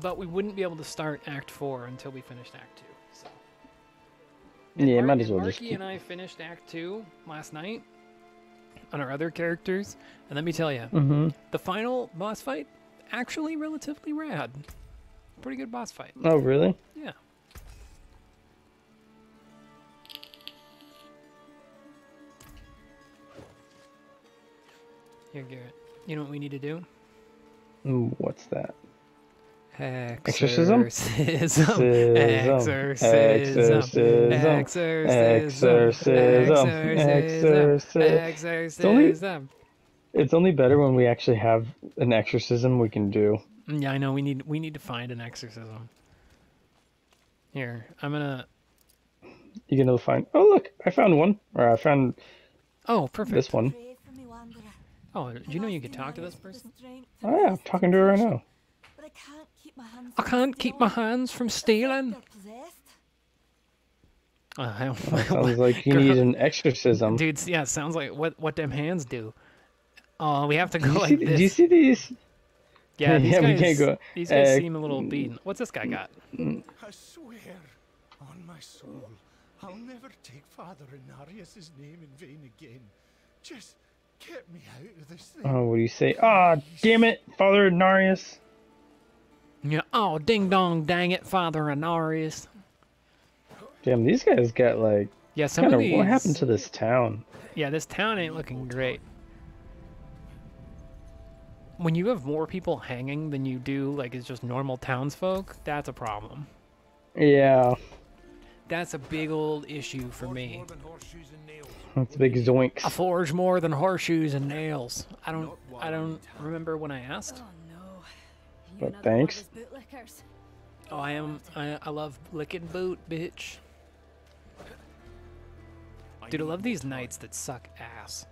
But we wouldn't be able to start Act Four until we finished Act Two. So. Yeah, Mar- might as well just Marky keep. and I finished Act Two last night on our other characters, and let me tell you, Mm-hmm. the final boss fight actually relatively rad. Pretty good boss fight. Oh, really? Yeah. Here, Garrett. You know what we need to do? Ooh, What's that? Exorcism. Exorcism? Exorcism. Exorcism. Exorcism. Exorcism. Exorcism. Exorcism. It's only better when we actually have an exorcism we can do. Yeah, I know. We need we need to find an exorcism. Here, I'm gonna. You can find. Oh, look! I found one. Or I found Oh, perfect. this one. Pray for me, wanderer. Oh, do you know you could talk to this person? Oh, yeah, I'm talking to her right now. But I can't keep my hands from can't keep my stealing. hands from stealing. They're possessed. Uh, Sounds like you need an exorcism. Dude, yeah, it sounds like what what them hands do. Oh, we have to go like see, this. do you see these? Yeah, these Yeah, we guys. can't go- These guys uh, seem a little beaten. What's this guy got? I swear on my soul, I'll never take Father Inarius' name in vain again. Just get me out of this thing. Oh, what do you say? Ah, damn it, Father Narius. Yeah. Oh, ding dong, dang it, Father Anarius. Damn, these guys got like. Yeah, some Kind of these. What happened to this town? Yeah, this town ain't looking great. When you have more people hanging than you do, like it's just normal townsfolk, that's a problem. Yeah, That's a big old issue for me. that's a big I forge more than horseshoes and nails. I don't. I don't remember when I asked. Oh no. But thanks. one of his bootlickers. Oh, I am. I, I love licking boot, bitch. Dude, I love these knights that suck ass.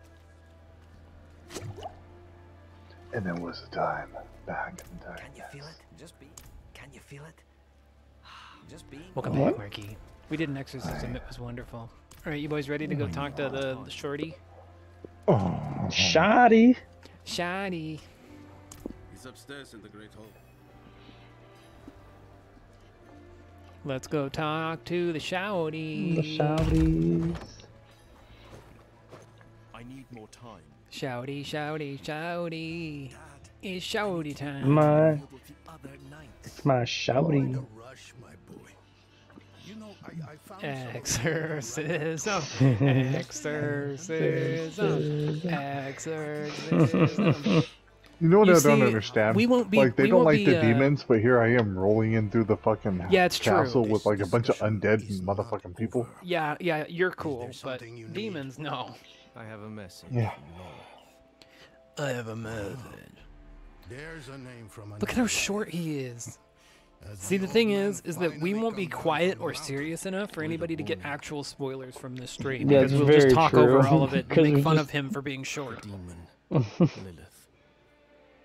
And there was a time back in the day. Can you feel it? Just be. Can you feel it? Just being. Welcome What? back, Marky. We did an exorcism. It was wonderful. All right, you boys ready to go oh talk to the, the shorty? Oh, Shoddy. Shiny. He's upstairs in the Great Hall. Let's go talk to the shouty. The shouties. I need more time. Shouty, shouty, shouty. It's shouty time. My, With the other knights. it's my shouty. rush, my boy. You know, I, I found some- Exorcism. Exorcism. Exorcism. You know what You I don't understand? we won't be- like they we don't like be, the uh, demons, but here I am rolling in through the fucking Yeah, it's true. castle with like a bunch of undead motherfucking people. Yeah, yeah, you're cool, but you demons, no. I have a message. Yeah. I have a message. There's a name from Look at how short he is. See, the thing is, is that we won't be quiet or serious enough for anybody to get actual spoilers from this stream Yeah, because we'll just talk true, over all of it and make fun just- of him for being short.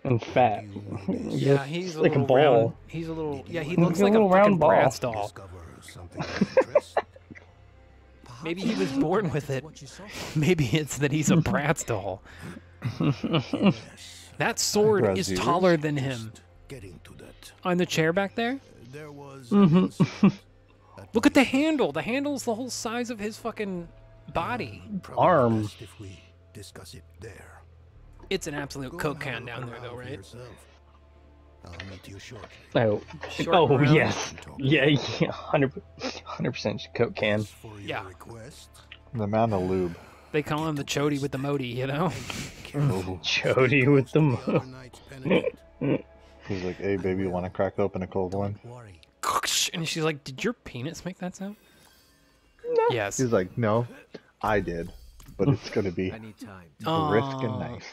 Demon. Lilith. and fat. Yeah, Just he's a like little a ball. round. He's a little. Yeah, he looks a like a little fucking round ball. Bratz doll. Discover something of interest. Maybe he was born with it. What you saw? Maybe it's that he's a Bratz doll. That sword is taller than him. Getting to that. On the chair back there? There was Mm-hmm. Look at the handle. The handle's the whole size of his fucking body. Arm. If we discuss it there. It's an absolute Go coke can down there, though, right? yourself. I'll meet you shortly. Oh, Short oh round. yes. Yeah, yeah, hundred, hundred percent Coke can. For your Yeah. request, The amount of lube. They call him the chody with the modi, you know? Jody with the. the mo- other knights penitent. He's like, "Hey, baby, you want to crack open a cold one?" And she's like, Did your penis make that sound? Yes. He's like, "No, I did, but it's gonna be I time. brisk and nice."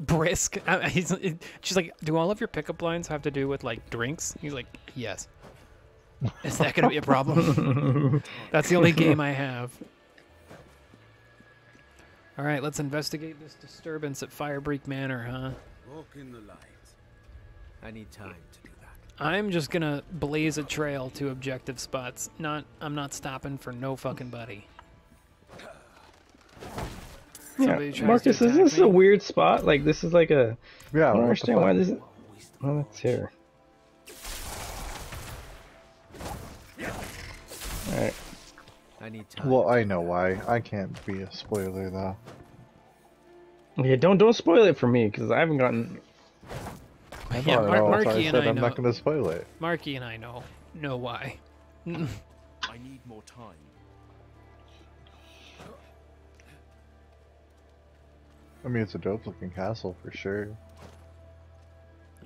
Brisk. Uh, he's, she's like, Do all of your pickup lines have to do with like drinks? He's like, Yes. Is that going to be a problem? That's the only game I have. All right, let's investigate this disturbance at Firebreak Manor, huh? Walk in the light. I need time to do that. I'm just gonna blaze a trail to objective spots. Not, I'm not stopping for no fucking buddy. Yeah, Somebody tries to Marcus, isn't this me. a weird spot? Like this is like a. Yeah, I don't understand why this. Is... Oh, that's here. All right. I need time. Well, I know why. I can't be a spoiler though. Yeah, don't don't spoil it for me because I haven't gotten. I Yeah, don't Mar- know, Marky I and said I I'm know. not gonna spoil it. Marky and I know know why. I need more time. I mean, it's a dope-looking castle for sure.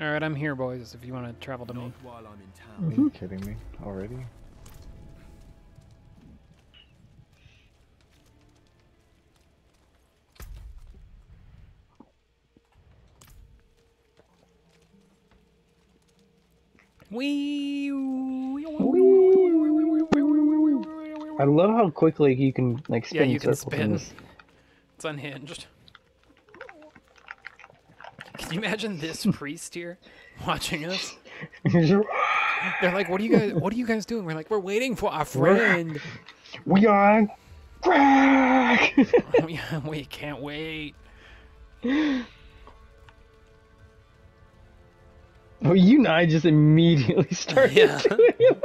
All right, I'm here, boys. If you want to travel to me. While I'm in town. Are you kidding me already? Wee. I love how quickly you can like spin Yeah, you can circles in spin. It's unhinged. Can you imagine this priest here watching us? They're like, "What are you guys? What are you guys doing?" We're like, "We're waiting for our friend." we are crack. we, we can't wait. oh, you and I just immediately started Yeah. doing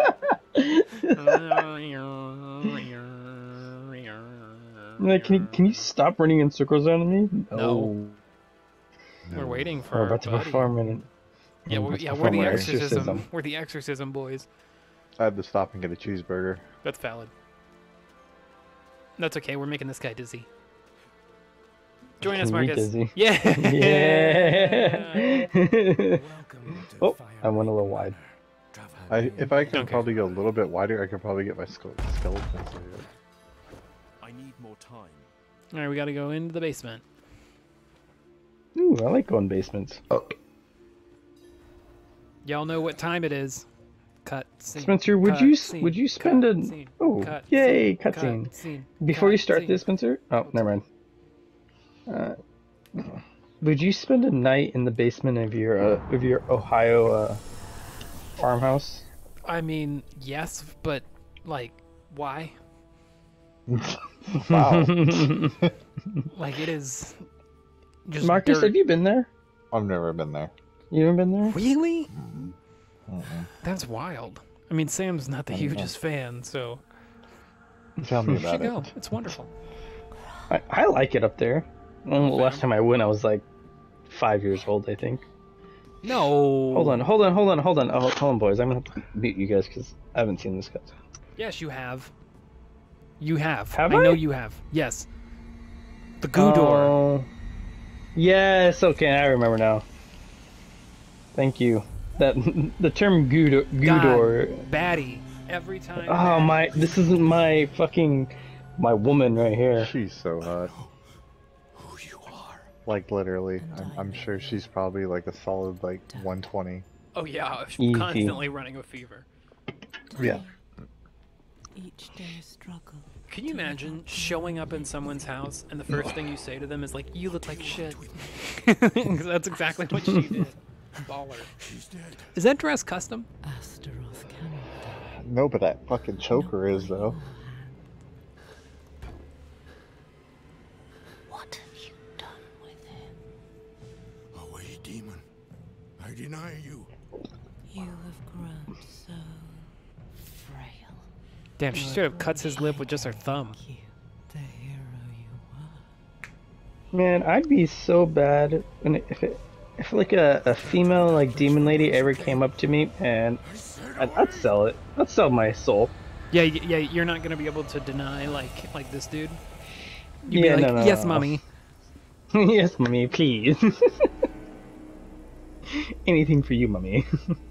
Like, can you, can you stop running in circles around me? No. We're waiting for We're about to buddy. perform in Yeah, we're, yeah, we're oh, the exorcism. exorcism. We're the exorcism boys. I had to stop and get a cheeseburger. That's valid. That's okay. We're making this guy dizzy. Join us, Can you Marcus. dizzy? Yeah. Yeah. oh, I went a little wide. I, if I can Okay. probably go a little bit wider, I could probably get my skull, skeleton. I need more time. All right, we got to go into the basement. Ooh, I like going basements. Y'all know what time it is. Cut. Scene. Spencer, would cut, you scene, would you spend cut, a- scene, oh, cut, yay, scene, cut, cutscene. scene, Before cut, you start scene. this, Spencer. Oh, never mind. Uh, would you spend a night in the basement of your uh, of your Ohio uh, farmhouse? I mean, yes, but like, why? Wow. Like, it is. Just Marcus, dirt. have you been there? I've never been there. You haven't been there? Really? Mm-mm. That's wild. I mean, Sam's not the I don't know. hugest fan, so Tell me you should about go. It's wonderful. I, I like it up there. Well, the last time I went, I was like five years old, I think. No. Hold on, hold on, hold on, hold on, oh, hold on, boys. I'm gonna have to mute you guys because I haven't seen this cut. Yes, you have. You have. Have I I know you have. Yes. The goo door. Oh, yes. Okay, I remember now. Thank you. That the term goo do- goo God, door. Baddie. Every time. Oh my! This isn't my fucking my woman right here. She's so hot. Who you are. Like literally, I'm, I'm sure she's probably like a solid like 120. Oh yeah, Easy. constantly running a fever. Yeah. Each day struggle. Can you imagine showing up in someone's house and the first thing you say to them is like, "You look like shit." 'Cause that's exactly what she did. Baller. Is that dress custom? Astaroth cannot die. No, but that fucking choker is though. What have you done with him? Away, demon. I deny you. You have grown so frail. Damn, she straight up cuts his lip with just her thumb. The hero you. Man, I'd be so bad if it if like a, a female like demon lady ever came up to me and I'd, I'd sell it. I'd sell my soul. Yeah, yeah, you're not gonna be able to deny like like this dude. You'd Yeah, be like, no, no, yes, no. mommy. yes, mummy, please. Anything for you, mummy.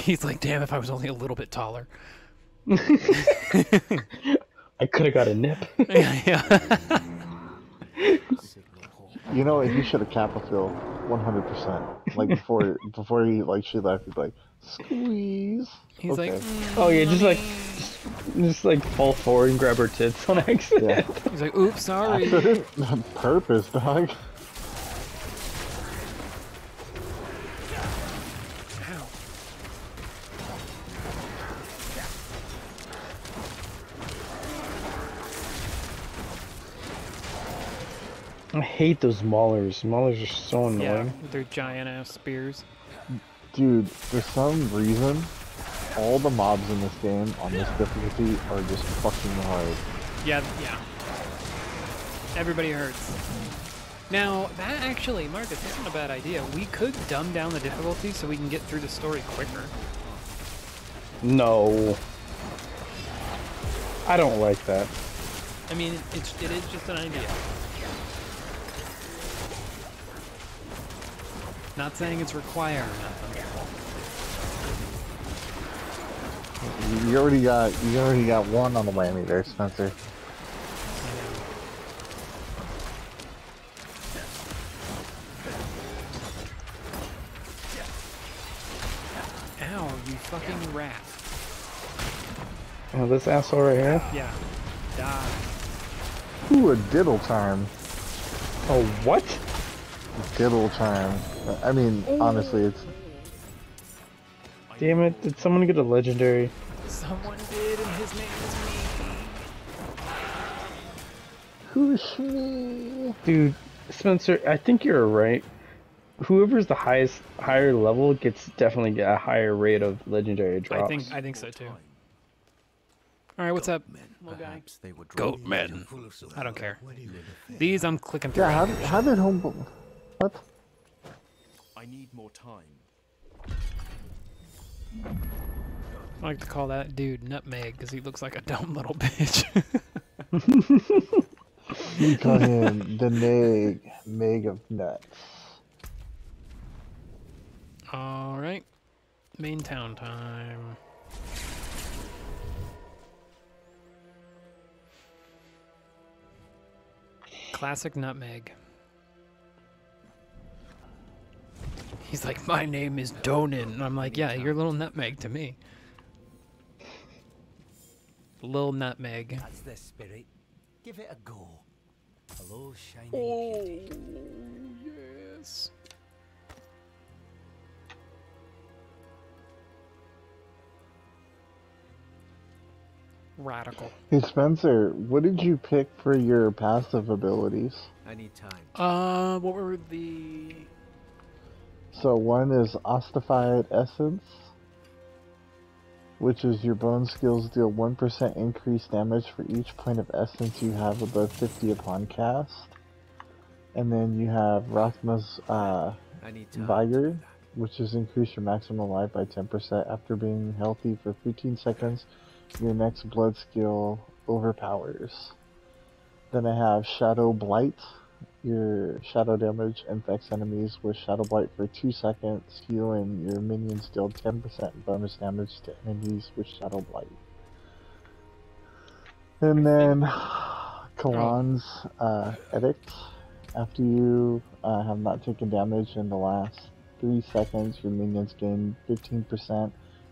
He's like, damn, if I was only a little bit taller. I could have got a nip. yeah, yeah. You know, what, he should have capped Phil 100%. Like before, before he like she left, he'd be like, squeeze. He's like, "Mm, oh yeah, just like just, just like fall forward and grab her tits on accident. He's like, oops, sorry. Accident? Purpose, dog. I hate those maulers. Maulers are so Yeah, annoying. with their giant ass spears. Dude, for some reason, all the mobs in this game on this difficulty are just fucking hard. Yeah, yeah. Everybody hurts. Now, that actually, Marcus, isn't a bad idea. We could dumb down the difficulty so we can get through the story quicker. No. I don't like that. I mean, it's, it is just an idea. Not saying it's required. You- You already got, you already got one on the whammy there, Spencer. Ow, you fucking rat. Oh, this asshole right here. Yeah. Die. Ooh, a diddle time. Oh, what? Diddle time. I mean, honestly, it's Damn it! Did someone get a legendary? Someone did, and his name is me. who's me? Dude, Spencer, I think you're right. Whoever's the highest, higher level gets definitely get a higher rate of legendary drops. I think I think so too. All right, what's up, little guy? They Goat drawn men. I don't care. These I'm clicking through. Yeah, how, did- how did home? What? I need more time. I like to call that dude Nutmeg because he looks like a dumb little bitch. We call him the Meg, Meg of Nuts. All right, main town time. Classic nutmeg. He's like, my name is Donan. And I'm like, yeah, you're a little nutmeg to me. Little nutmeg. That's the spirit. Give it a go. Hello, shiny Oh, beauty. yes. Radical. Hey Spencer, what did you pick for your passive abilities? I need time. Uh, what were the? So one is Ossified Essence, which is your bone skills deal 1% increased damage for each point of essence you have above 50 upon cast. And then you have Rathma's uh, I need time. Vigor, which is increase your maximum life by 10% after being healthy for 15 seconds. Your next blood skill overpowers. Then I have Shadow Blight. Your shadow damage infects enemies with Shadow Blight for 2 seconds, healing your minions deal 10% bonus damage to enemies with Shadow Blight. And then Kalan's uh, Edict. After you uh, have not taken damage in the last 3 seconds, your minions gain 15%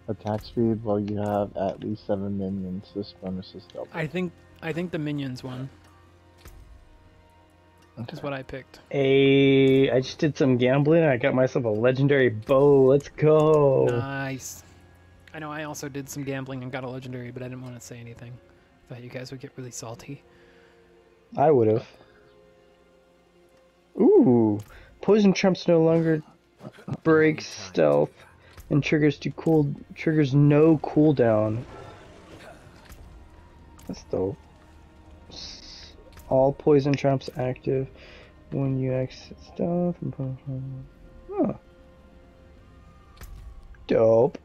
attack speed while you have at least 7 minions. This bonus is double. I think I think the minions one is what I picked. A, I just did some gambling. And I got myself a legendary bow. Let's go. Nice. I know I also did some gambling and got a legendary, but I didn't want to say anything. I Thought you guys would get really salty. I would have. Ooh, poison traps no longer breaks stealth and triggers to cool triggers no cooldown. That's dope. S- All poison traps active when you exit stuff. Huh. Dope.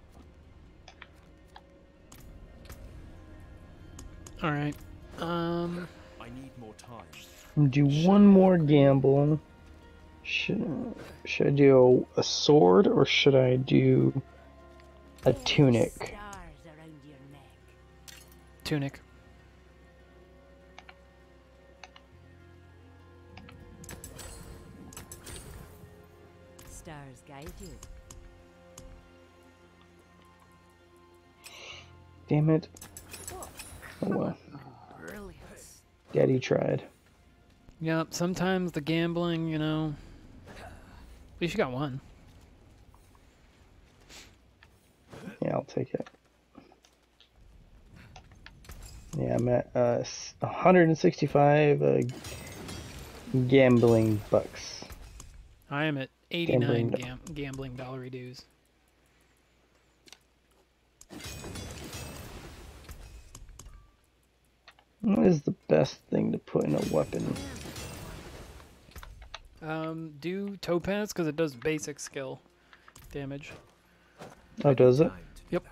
All right. Um. I need more time. Do one more gamble. Should, should I do a, a sword or should I do a tunic? Stars around your neck. Tunic. Stars. Damn it. Oh well. Brilliant. Daddy tried. Yep. Sometimes the gambling, you know. At least you got one. Yeah, I'll take it. Yeah, I'm at uh, 165 uh, gambling bucks. I am at 89 Gambling gam- gambling dollary dues. What is the best thing to put in a weapon? Um, do topaz because it does basic skill damage. Oh, does it? Time to do Yep.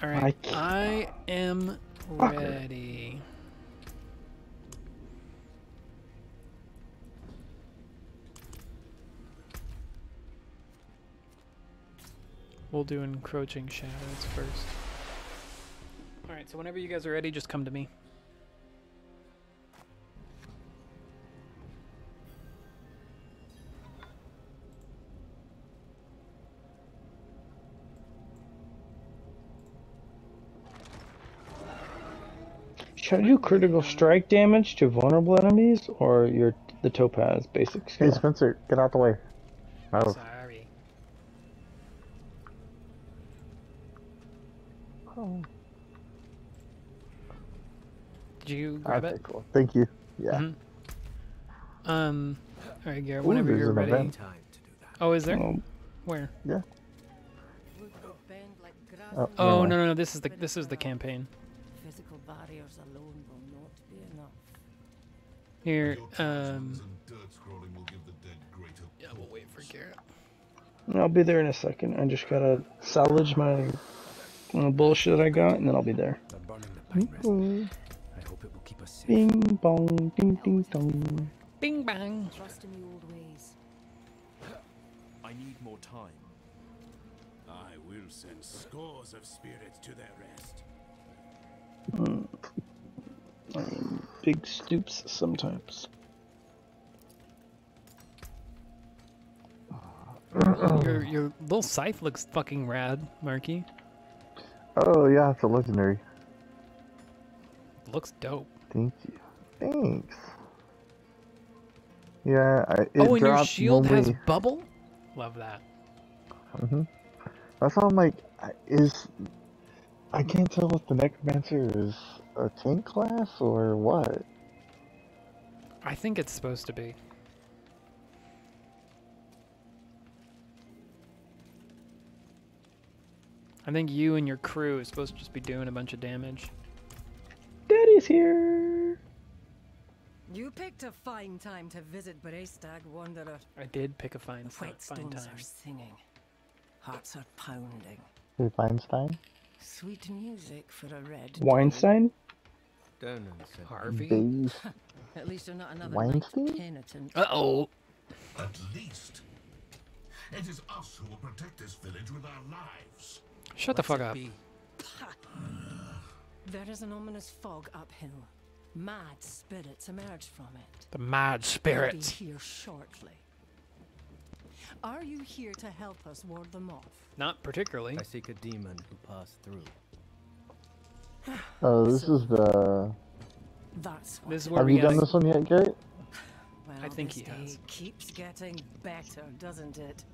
that. All I I am Fucker. We'll do encroaching shadows first. All right, so whenever you guys are ready, just come to me. Should I do critical strike damage to vulnerable enemies or your the topaz basic Hey? Spencer, get out the way. Oh, Sorry. Did you grab okay, it? cool. Thank you. Yeah. Mhm. Um. All right, Garrett. Whenever there's you're ready. Time to do that. Oh, is there? Oh, Where? Yeah. Would go bend like grass Oh, Oh no no no! This is the this is the campaign. Physical barriers alone will not be enough. Here. Um. Dirt scrolling will give the dead greater Yeah, we'll wait for Garrett. I'll be there in a second. I just gotta salvage my uh, bullshit I got, and then I'll be there. They're burning Bing bong, ding ding dong. Bing bang. Trust in the old ways. I need more time. I will send scores of spirits to their rest. Hmm. I mean, big stoops sometimes. Your your little scythe looks fucking rad, Marky. Oh yeah, it's a legendary. Looks dope. Thank you. Thanks. Yeah, I, it oh, and your dropped shield has normally- bubble. Love that. hmm That's why I'm like, is I can't tell if the necromancer is a tank class or what. I think it's supposed to be. I think you and your crew is supposed to just be doing a bunch of damage. Daddy's here. You picked a fine time to visit Braestaig, Wanderer. I did pick a fine, The si- white fine stones time. are singing. Hearts are pounding. Hey, Feinstein? Sweet music for a red. day. Weinstein? Harvey. Dave? At least you're not another Weinstein? Uh oh. At least. It is us who will protect this village with our lives. Shut the fuck up. There is an ominous fog uphill. Mad spirits emerge from it. The mad They'll spirits. Be here shortly. Are you here to help us ward them off? Not particularly. I seek a demon who passed through. Oh, this is the. That's what This is where Have we you done this one yet, Garrett? Well, I think this he has. day keeps getting better, doesn't it?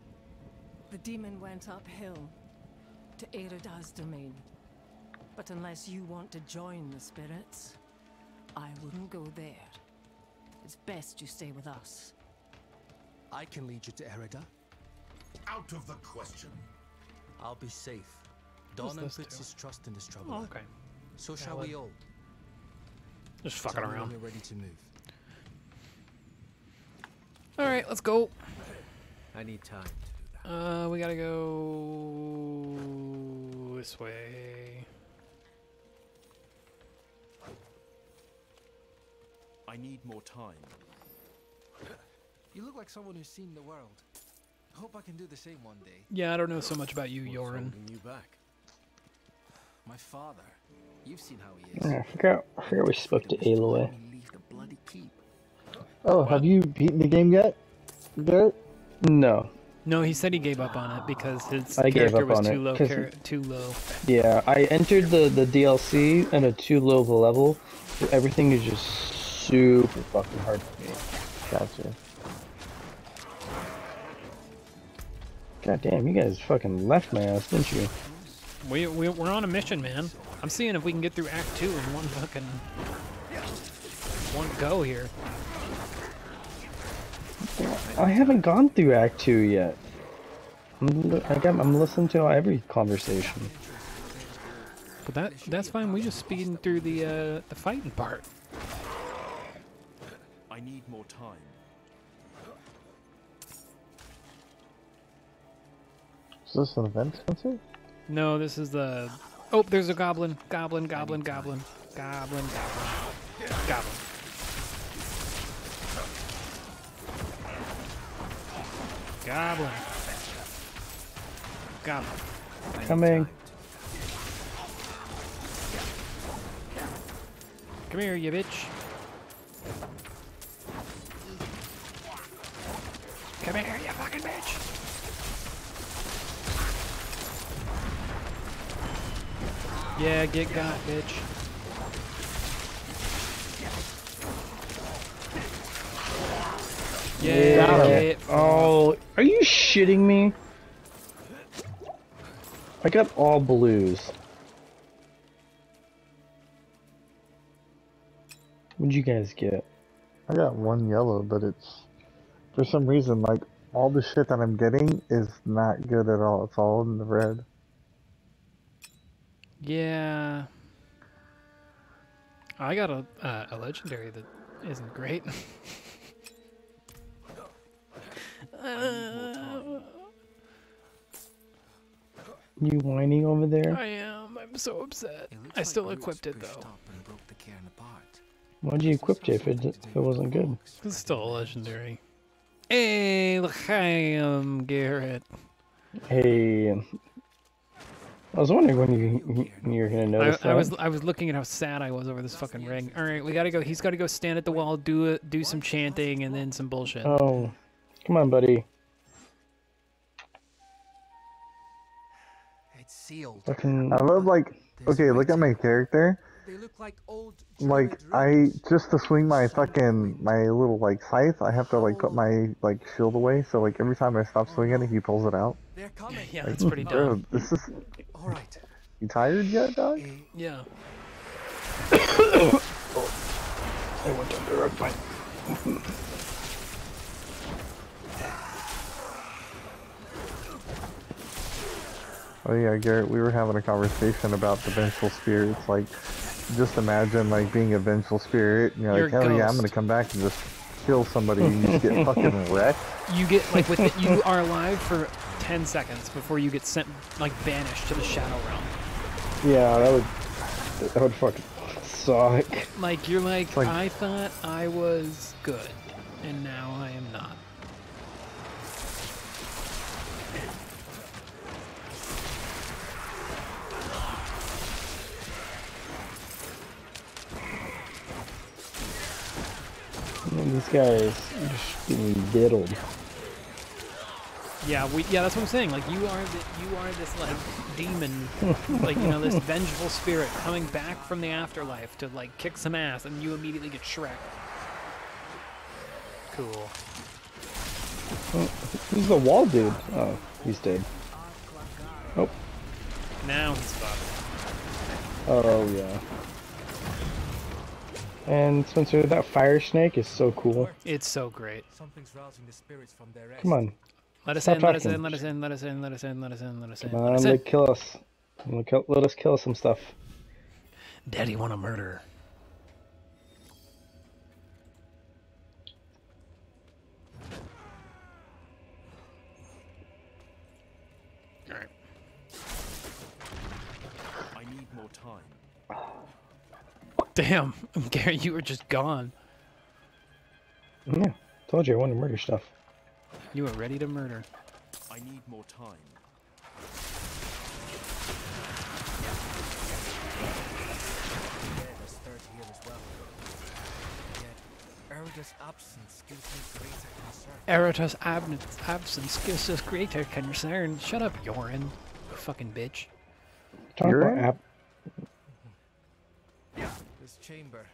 The demon went uphill to Erida's domain. But unless you want to join the spirits, I wouldn't go there. It's best you stay with us. I can lead you to Erida. Out of the question. I'll be safe. Who's Donan this puts his trust in this trouble. Oh, okay. So shall Valid. we all. Just fucking Tell me when around. You're ready to move. All right, let's go. I need time to do that. Uh, we gotta go this way. I need more time. You look like someone who's seen the world. Hope I can do the same one day. Yeah, I don't know so much about you, Yorin. Holding you back. My father. You've seen how he Yeah, is. I forgot, I forgot we spoke to Aloy. Let me leave the bloody keep. Oh, have you beaten the game yet, Garrett? No. No, he said he gave up on it because his I gave character up was on too it, low. 'cause- Char- too low. Yeah, I entered the, the DLC at a too low of a level. everything is just super fucking hard for me. Gotcha. God damn, you guys fucking left my ass, didn't you? We, we we're on a mission, man. I'm seeing if we can get through Act Two in one fucking one go here. I haven't gone through Act 2 yet. I'm, I got, I'm listening to every conversation. But that that's fine. We just speeding through the uh, the fighting part. I need more time. Is this an event, Spencer? No, this is the... Oh, there's a goblin. Goblin, goblin, goblin. Goblin, goblin. Goblin. Goblin. Goblin. Coming. Come here, you bitch. Fucking bitch. Yeah, get got, bitch. Yeah, Got him. Oh, are you shitting me? I got all blues. What'd you guys get? I got one yellow, but it's for some reason like all the shit that I'm getting is not good at all. It's all in the red. Yeah. I got a uh, a legendary that isn't great. Uh, You whining over there? I am. I'm so upset. I still roots equipped it though. broke the apart. Why'd you equip Jay if it, if it wasn't good? It's still a legendary. Hey, L'chaim, Garrett. Hey, I was wondering when you when you were gonna I, notice I that. was I was looking at how sad I was over this fucking ring. All right, we gotta go. He's gotta go stand at the wall, do it, do some chanting, and then some bullshit. Oh, come on, buddy. It's sealed. Fucking. I love like okay, look at my character. They look like old. Like I just to swing my fucking my little like scythe, I have to like put my like shield away. So like every time I stop swinging it, he pulls it out. They're coming. Yeah, Like, that's pretty bro, dumb. This is. All right. You tired yet, dog? Eh, yeah. I went under a fight. Oh yeah, Garrett, we were having a conversation about the vengeful spirits. Like, just imagine like being a vengeful spirit. And you're, You're like, hell yeah, I'm gonna come back and just kill somebody and you just get fucking wrecked. You get like with it, you are alive for ten seconds before you get sent like banished to the shadow realm. Yeah, that would that would fucking suck. Like you're like, like- I thought I was good, and now I am not. Man, these guys are just getting diddled. Yeah, we yeah, that's what I'm saying. Like you are the, you are this like demon, like you know this vengeful spirit coming back from the afterlife to like kick some ass, and you immediately get Shrek. Cool. Oh, who's the wall dude? Oh, he's dead. Oh, Now he's fucked. oh yeah. And Spencer, that fire snake is so cool. It's so great. Something's rousing the spirits from their rest. Come on, Let us Stop in, let us talking. in, let us in, let us in, let us in, let us in, let us in. come Let on, us in. let kill us. Let kill- let us kill some stuff. Daddy want to murder. Alright. I need more time. Damn, Gary, you were just gone. Yeah, told you I wanted to murder stuff. You were ready to murder. I need more time. Yeah, there's third here as well. Yet, Erida's absence gives greater concern. Absence gives us greater concern. Shut up, Yorin. You fucking bitch. Talk You're about in? app. This chamber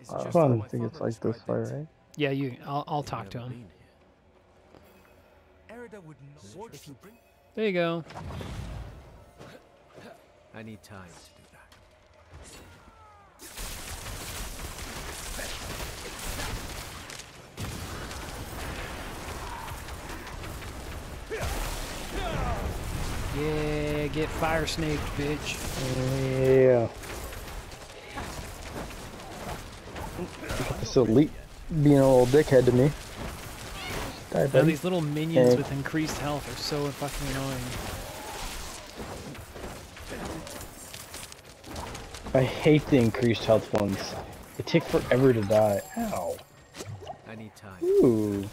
is Uh, just Fun. how I think it's like this described way, right? Yeah, you. I'll, I'll talk to him. Would know if you bring. There you go. I need time to do that. Yeah, get fire snaked, bitch. Yeah. This elite being a little dickhead to me. Die, Now, these little minions Hey. with increased health are so fucking annoying. I hate the increased health ones. They take forever to die. Ow. I need time. Ooh.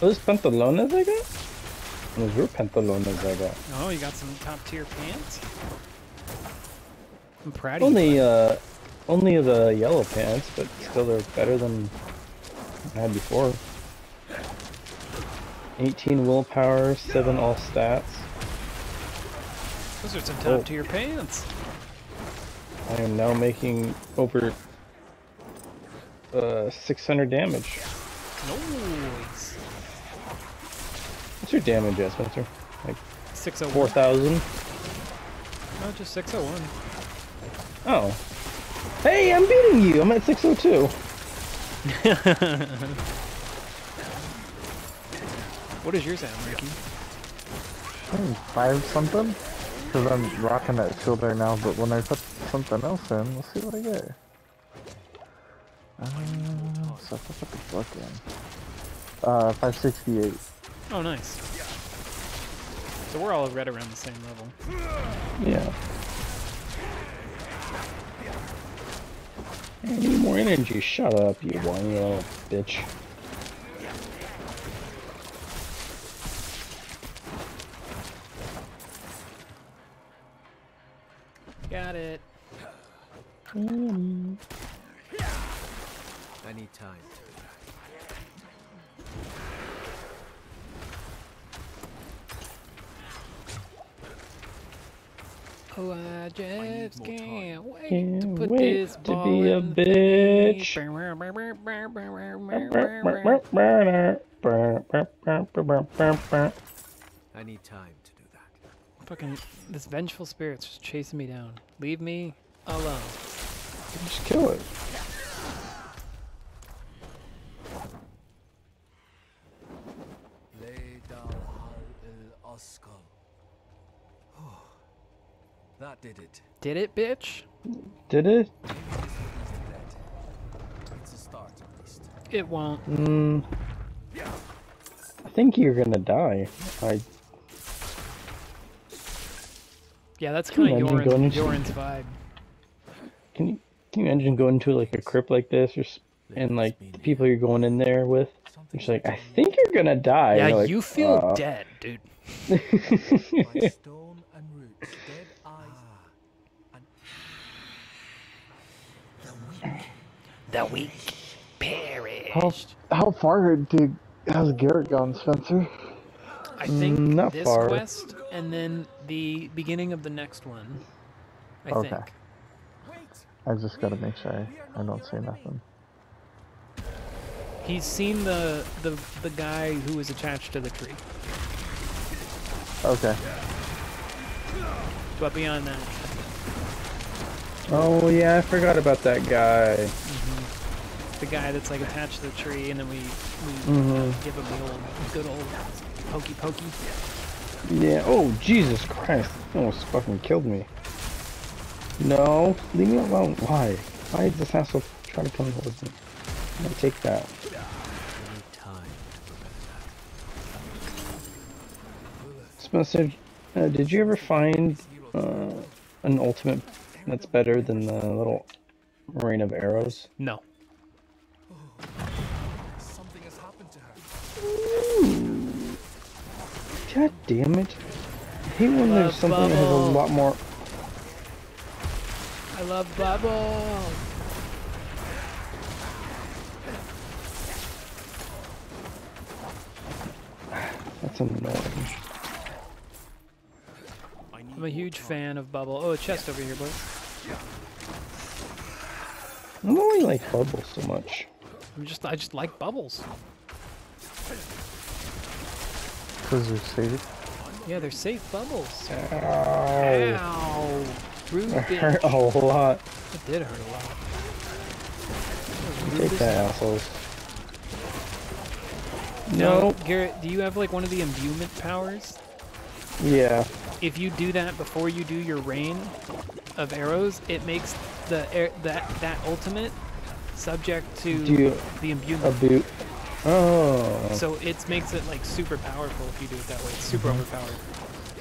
Those pantalones I got? Those were pantalones I got. Oh, you got some top tier pants? I'm proud of you. Only, uh, only the yellow pants, but still they're better than I had before. 18 willpower, 7 all stats. Those are some Oh. top tier pants. I am now making over uh, 600 damage. Nice. What's your damage at, Spencer? Like 601. 4,000? No, just 601. Oh. Hey, I'm beating you! I'm at 602. What is yours at, Ricky? Hmm, Five something? Because I'm rocking that shield right now, but when I put something else in, we'll see what I get. Uh, so if I put the book in. Uh, 568. Oh, nice. So we're all right around the same level. Yeah. I need more energy. Shut up, you whiny little bitch. Got it. I need time Oh, I just can't wait Can't to put wait this to ball be a in the bitch. I need time to do that. Fucking this vengeful spirit's just chasing me down. Leave me alone. Just kill it. Lay down Hal il Oscal. That did it. Did it, bitch? Did it? It's a start, at least. It won't. Mm, I think you're gonna die. I Yeah, that's Can you kind of imagine Yoren's, into- Yoren's vibe. can you can you imagine going to like a crypt like this or and like the people you're going in there with? It's like I think you're gonna die. Yeah, You're like, you feel "Uh." dead, dude. By stone and roots, dead eyes, and The weak perish. How how far did has Garrett gone, Spencer? I think Mm, not this far. quest and then the beginning of the next one. I Okay. think. I just gotta make sure I don't say nothing. He's seen the the the guy who was attached to the tree. Okay. But beyond that, Oh yeah, I forgot about that guy. The guy that's like attached to the tree, and then we we Mhm. give him the old good old pokey pokey. Yeah. Oh Jesus Christ! Almost fucking killed me. No, leave me alone. Why? Why is this asshole trying to come towards me? I'm gonna take that. I need time. Spencer, uh, did you ever find uh, an ultimate that's better than the little rain of arrows? No. Something has happened to her. God damn it! I hate when there's Love something that has a lot more. I love bubble. That's annoying. I'm a huge fan of bubble. Oh, a chest over here, boys. I don't really like Bubble so much. I'm just I just like bubbles. Cause they're safe. Yeah, they're safe bubbles. Ow! Ow! Rude That hurt a lot. It did hurt a lot. That was rude Take that, assholes. No. Garrett, do you have like one of the imbuement powers? Yeah. If you do that before you do your rain of arrows, it makes the air, that that ultimate subject to Do you- the A imbuement. Oh. So it makes it like super powerful if you do it that way. It's super Mm-hmm. overpowered.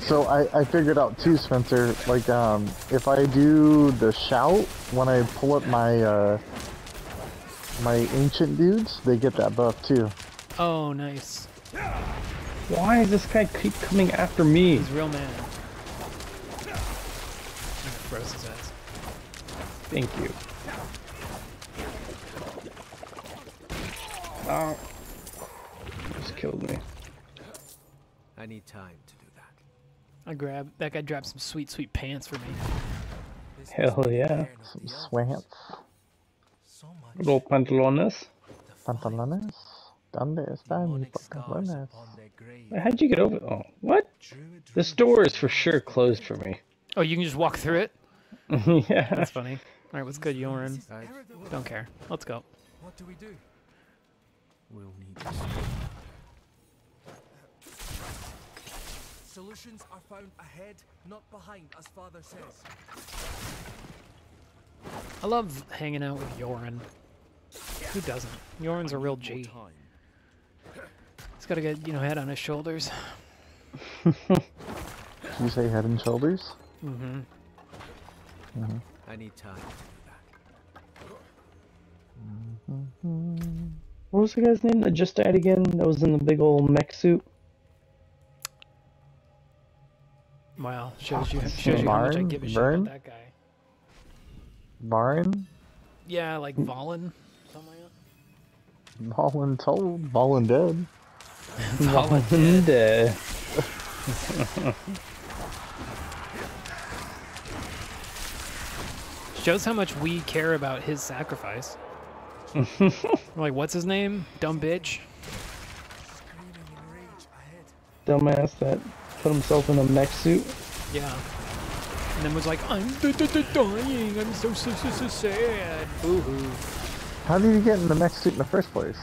So I, I figured out too, Spencer, like um if I do the shout when I pull up my uh my ancient dudes, they get that buff too. Oh, nice. Why does this guy keep coming after me? He's real mad. Froze his ass. Thank you. Oh. Just killed me. I need time to do that. I grab that guy. Dropped some sweet, sweet pants for me. Hell yeah. Some swamps, Little pantalones. pantalones. ¿Dónde están mis pantalones? How'd you get over? Oh, what? This door is for sure closed for me. Oh, you can just walk through it. yeah. That's funny. All right, what's good, Yoren? Don't care. Let's go. What do we do? We'll need Solutions are found ahead, not behind, as father says. I love hanging out with Yoren. Who doesn't? Yoren's a real G. He's got a good, you know, head on his shoulders. You say head and shoulders? Mm-hmm. Mm -hmm. I need time to do that. What was the guy's name that just died again? That was in the big old mech suit. Wow, shows you shows you how much I give a shit Vern? about that guy. Barin? Yeah, like hmm. Valen. Something like Ballin told, Ballin dead. Valen dead. that. Shows how much we care about his sacrifice. like, what's his name? Dumb bitch. Dumbass that put himself in a mech suit. Yeah. And then was like, I'm d- d- d- dying. I'm so so so so sad. Boo hoo. How did he get in the mech suit in the first place?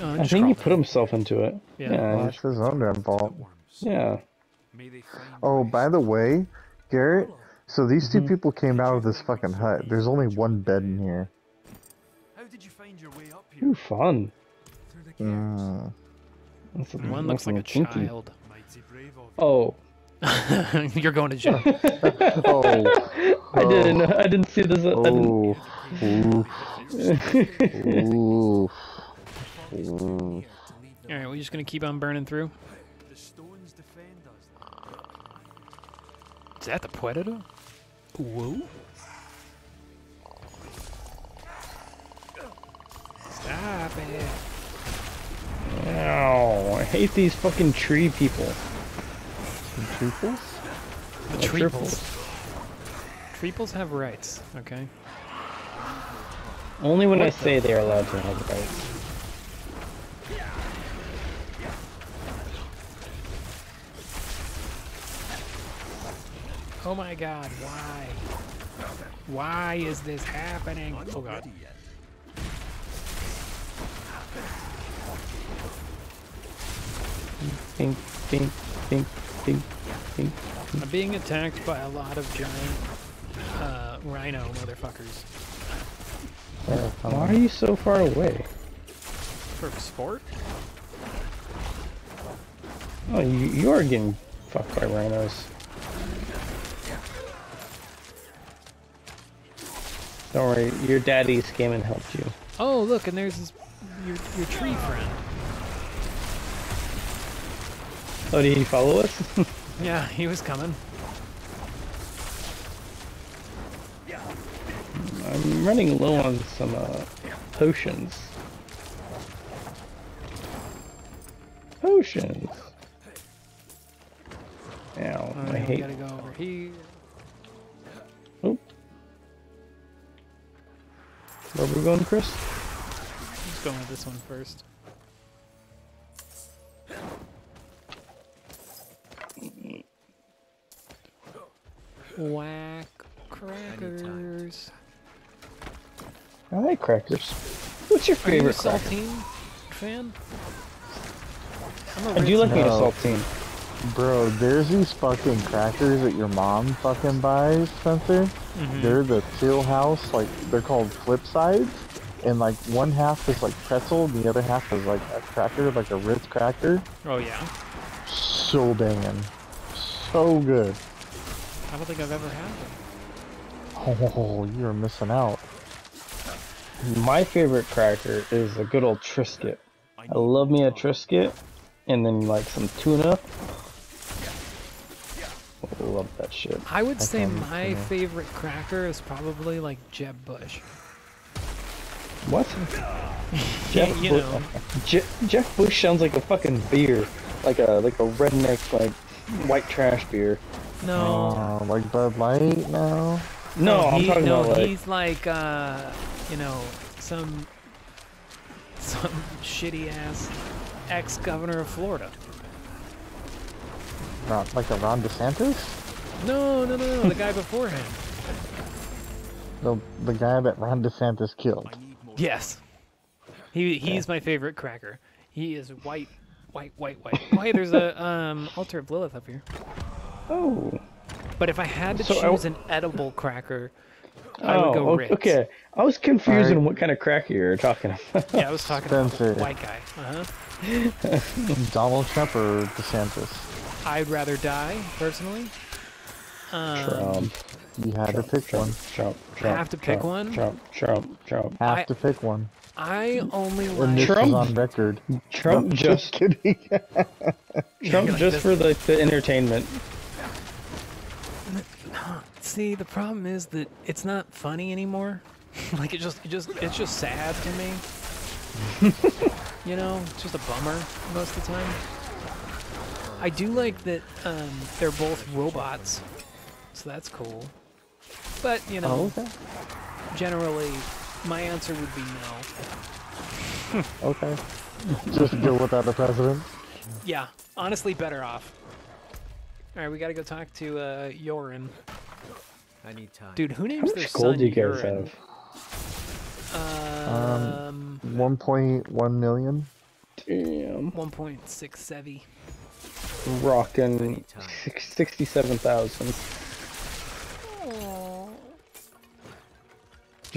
Uh, I think he crawl. put himself into it. Yeah. Yeah. Well, that's his own damn fault. yeah. Oh, by the way, Garrett, so these two people came out of this fucking hut. There's only one bed in here. Ooh, fun. Mm. That's a- One looks like a kinky. child. Mighty brave of you. Oh. You're going to jail. Oh. I didn't. I didn't see this. I didn't. Oh. Ooh. Ooh. Ooh. All right, we're just gonna keep on burning through. The stones defend us. Is that the Predator? Whoa. Stop it. Ow, I hate these fucking tree people. Triples? The Uh, Treeples. Treeples have rights, okay? Only when I What the- say they're allowed to have rights. Oh my god, why? Why is this happening? Oh god. Pink, pink, pink, pink, pink. I'm being attacked by a lot of giant uh, rhino motherfuckers. Why are you so far away? For sport? Oh, you, you are getting fucked by rhinos. Don't worry, your daddies came and helped you. Oh, look, and there's this, your, your tree friend. Oh, did he follow us? Yeah, he was coming. I'm running low on some uh, potions. Potions. Ow, I we hate. gotta go over here. Oh. Where are we going, Chris? Let's go with this one first. Whack crackers. I like crackers. What's your Are you a favorite cracker? saltine fan? I'm a I do Ritz like me a No. saltine. Bro, there's these fucking crackers that your mom fucking buys, Spencer. Mhm. They're the Till House, like they're called flip sides, and like one half is like pretzel, and the other half is like a cracker, like a Ritz cracker. Oh yeah? So banging, so good. I don't think I've ever had them. Oh, you're missing out. My favorite cracker is a good old Triscuit. I love me a Triscuit, and then like some tuna. I love that shit. I would I say my favorite cracker is probably like Jeb Bush. What? Yeah, Jeff, you Bu- know. Je- Jeff Bush sounds like a fucking beer, like a like a redneck like white trash beer. No. Uh, like Bud Light now. No, I'm he, talking no, about like he's like uh, you know, some some shitty ass ex governor of Florida. Ron, like a Ron DeSantis. No, no, no, no, the guy before him. The the guy that Ron DeSantis killed. Yes. He he's my favorite cracker. He is white, white, white, white. Oh, hey, there's a um altar of Lilith up here. oh. But if I had to So choose an edible cracker, I would go oh, Ritz. okay. I was confused Alright. on what kind of cracker you're talking about. Yeah, I was talking about Spencer. the white guy. Uh-huh. Donald Trump or DeSantis. I'd rather die, personally. Um, Trump. You had to pick one. Chomp, I chomp, have to pick one? Chomp, chomp, chomp. Have I- to pick one. I only And like. this Trump? is on record. Trump No, just kidding. Trump like just this. for the, the entertainment. See, the problem is that it's not funny anymore. like it just, it just, it's just sad to me. you know, it's just a bummer most of the time. I do like that um, they're both robots, so that's cool. But you know, Oh, okay. generally, my answer would be no. Okay. Just go without the president. Yeah, honestly, better off. All right, we gotta go talk to uh, Yorin. I need time. Dude, who names How their much gold son do you guys Urine? have? Um, 1.1 million. Damn. 1.67. Rocking 67,000.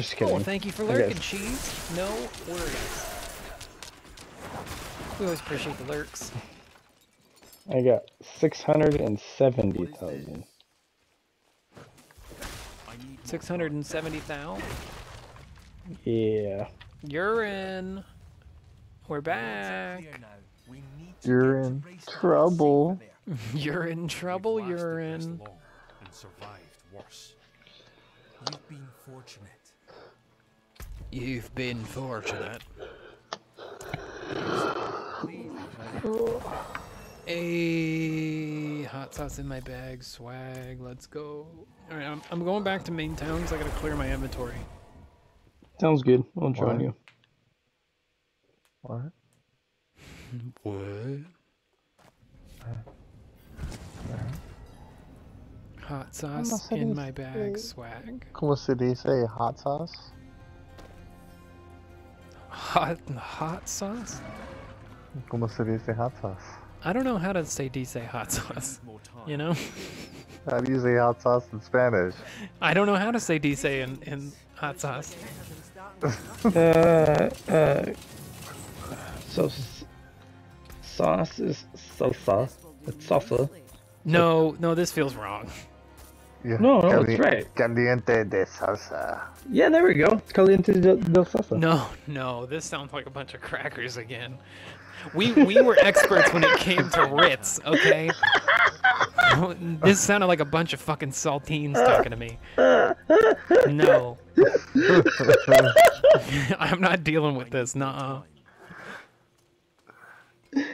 Just oh, kidding. Oh, thank you for lurking, guess. cheese. No worries. We always appreciate the lurks. I got 670,000. 670,000. Yeah. You're in. We're back. You're in trouble. You're in trouble, you're in. and survived worse. You've been fortunate. You've been fortunate. A hot sauce in my bag, swag. Let's go. All right, I'm, I'm going back to main town because I gotta clear my inventory. Sounds good. I'll join you. What? What? Hot sauce in my bag, great. swag. Como se dice hot sauce? Hot hot sauce? Como se dice hot sauce? I don't know how to say dice hot sauce. You know? How do you say hot sauce in Spanish? I don't know how to say dice in, in hot sauce. uh, uh, so sauce is salsa. It's salsa. No, no, this feels wrong. Yeah. No, no, cali- that's right. Caliente de salsa. Yeah, there we go. Caliente del, del salsa. No, no, this sounds like a bunch of crackers again. We we were experts when it came to Ritz, okay? This sounded like a bunch of fucking saltines talking to me. No. I'm not dealing with this, nuh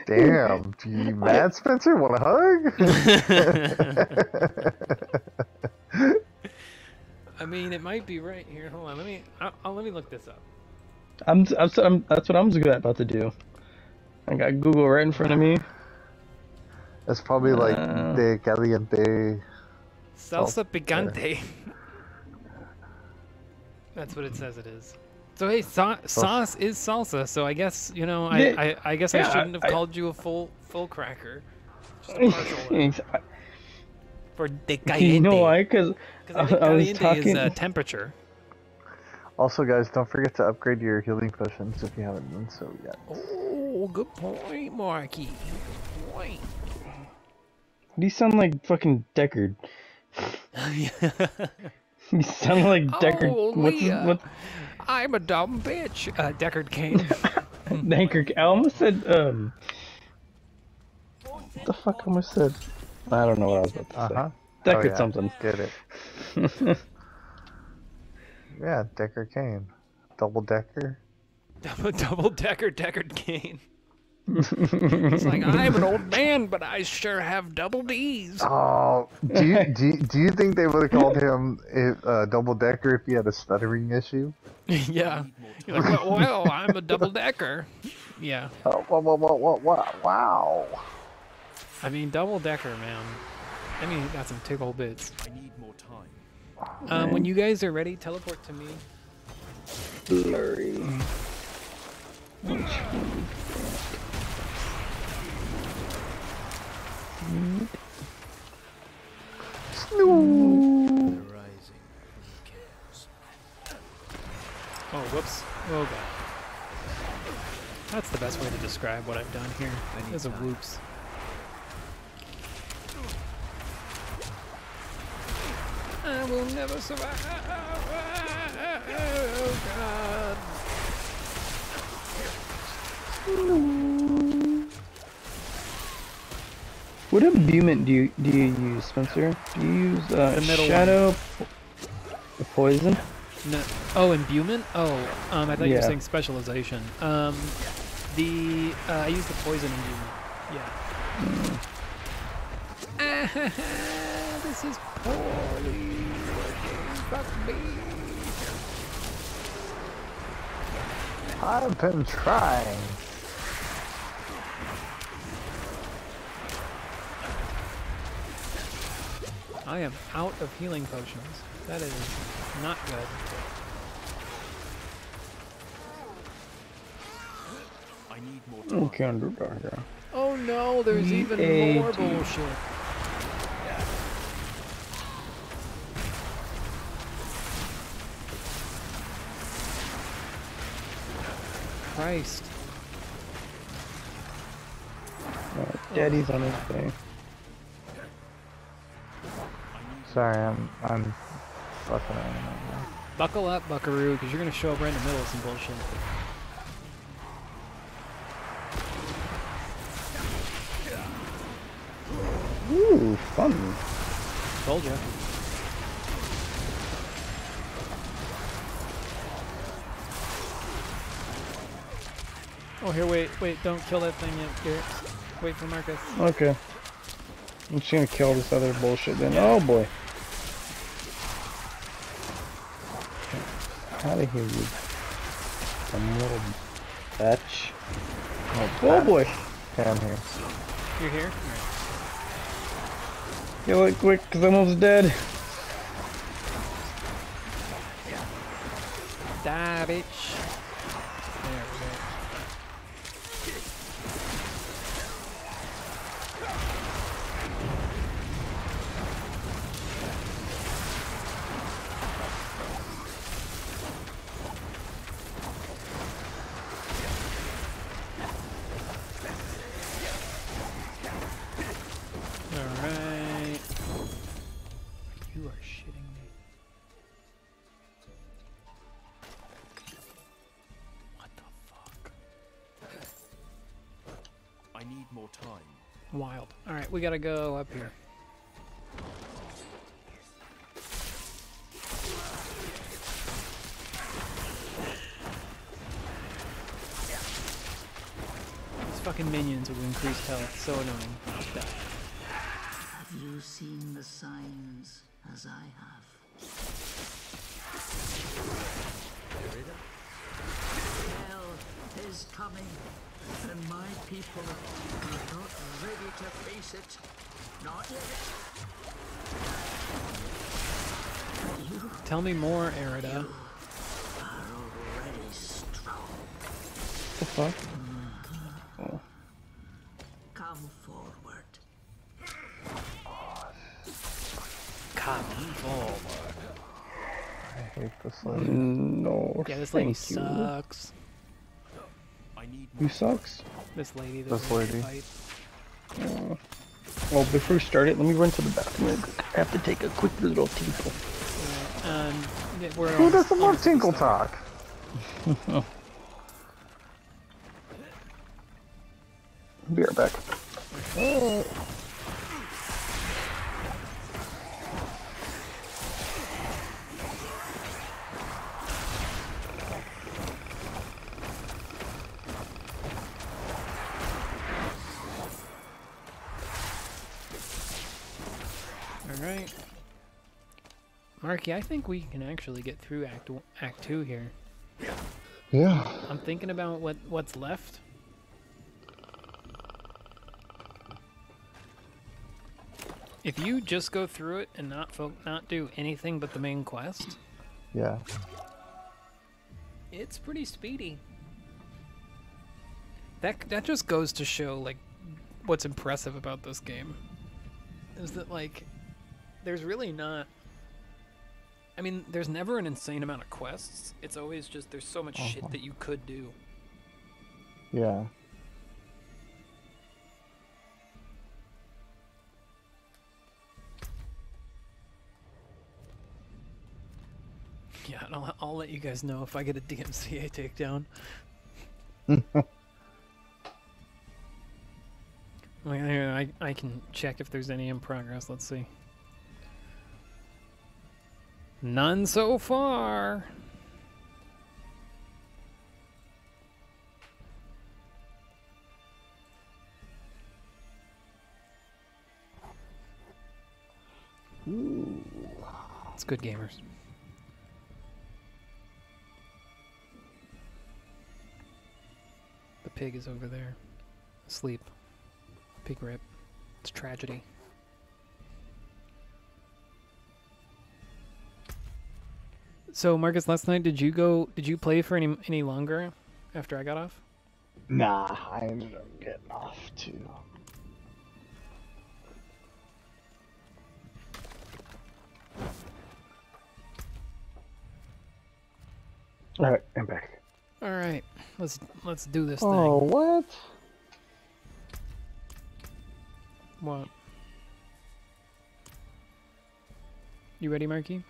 Damn, do you mad, Spencer? Want a hug? I mean, it might be right here. Hold on, let me. I'll, I'll let me look this up. I'm, I'm, I'm, that's what I'm about to do. I got Google right in front of me. It's probably like Uh. de caliente. Salsa picante. That's what it says it is. So hey, sa- sauce is salsa. So I guess you know, I Yeah, I, I guess yeah, I shouldn't have I- called you a full full cracker. Just a partial. For de caliente. you know why? Because I, Because I was talking. is uh, temperature. Also, guys, don't forget to upgrade your healing potions if you haven't done so yet. Oh, good point, Marky. Good point. You sound like fucking Deckard. You sound like Deckard. Oh, what's his, Leah. what? I'm a dumb bitch. Uh, Deckard Cain. Deckard. I almost said um. What the fuck I almost said? I don't know what I was about to Uh say. huh. Deckard something. Get it. yeah, Decker Cain. Double decker. double, double Decker Deckard Cain. It's like I'm an old man, but I sure have double D's. Oh, do you, do you, do you think they would have called him if, uh, double decker if he had a stuttering issue? yeah. You're like, well, well, I'm a double decker. Yeah. Oh, wow, wow, wow, wow, wow, wow. I mean, double decker, man. I mean, he got some tickle bits. I need more time. Um, when you guys are ready, teleport to me. Blurry. The rising from the chaos. Oh, whoops. Oh, God. That's the best way to describe what I've done here. I need Is a time. whoops. I will never survive. Oh god. What imbuement do you do you use, Spencer? Do you use uh, The middle shadow, the poison? No. Oh, imbuement? Oh, um, I thought you were saying specialization. Um, the uh, I use the poison imbuement. Yeah. this is poorly working. Fuck me. I've been trying. I am out of healing potions. That is not good. I need more time. Okay, underdog. yeah. Oh no, there's even more EAD. bullshit. Christ. Alright, Daddy's on his way. Sorry, I'm I'm fucking around right now. Buckle up, Buckaroo, because you're gonna show up right in the middle of some bullshit. Ooh, fun. Told ya. Oh, here, wait, wait, don't kill that thing yet, Garrett. Wait for Marcus. Okay. I'm just gonna kill this other bullshit then. Oh boy. Out of here, you dumb little bitch. Oh, oh boy. Okay, I'm here. You're here? Kill it quick, cause I'm almost dead. Die, bitch. Wild. Alright, we gotta go up here. These fucking minions with increased health, so annoying. Die. Have you seen the signs as I have? Hell is coming, and my people are not ready to face it. Not yet. Tell me more, Airidah. Are already strong. The fuck? Oh. Come forward. Come forward. I hate this lady. No. Yeah, this lady thank you. sucks. I need Who sucks? This lady. that This we have to lady. fight. Uh, well, before we start it, let me run to the bathroom. I have to take a quick little tinkle. Um, we're Who on- doesn't on love Tinkle Talk? Be right back. Marky, I think we can actually get through Act Act Two here. Yeah. I'm thinking about what what's left. If you just go through it and not not do anything but the main quest, Yeah. it's pretty speedy. That that just goes to show like what's impressive about this game is that like there's really not I mean, there's never an insane amount of quests. It's always just there's so much Uh-huh. shit that you could do. Yeah. Yeah, and I'll, I'll let you guys know if I get a DMCA takedown. Wait, I, I can check if there's any in progress. Let's see. None so far. Ooh. It's good gamers. The pig is over there. Asleep. Pig rip. It's tragedy. So Marcus, last night did you go did you play for any any longer after I got off? Nah, I ended up getting off too. Alright, I'm back. All right. Let's let's do this Oh, thing. Oh what? What? You ready, Marky?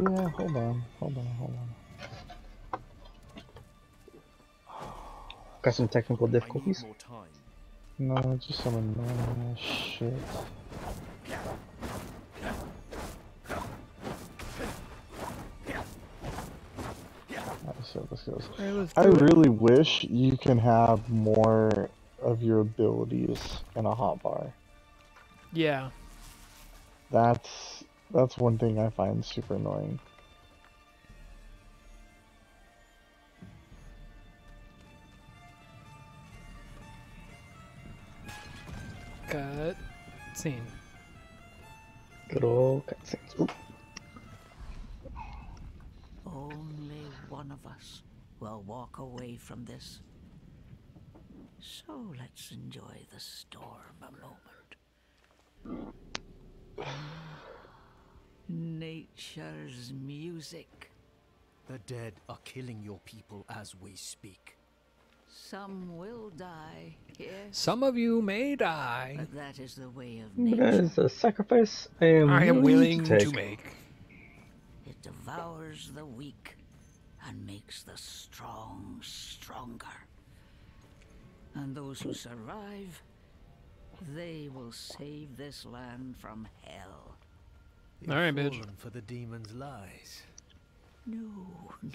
Yeah, hold on, hold on, hold on. Got some technical difficulties. No, just some annoying ass shit. Alright, so this goes. Alright, I do it. really wish you can have more of your abilities in a hotbar. Yeah. That's that's one thing I find super annoying. Cut. Scene. Good old cutscenes. Oop. Only one of us will walk away from this. So let's enjoy the storm a moment. Ah, Nature's music. The dead are killing your people as we speak. Some will die, yes, Some of you may die. but that is the way of But nature. as a sacrifice, I am, I am willing to, to make. It devours the weak and makes the strong stronger. And those who survive, they will save this land from hell. All right, bitch. For the demon's lies. No,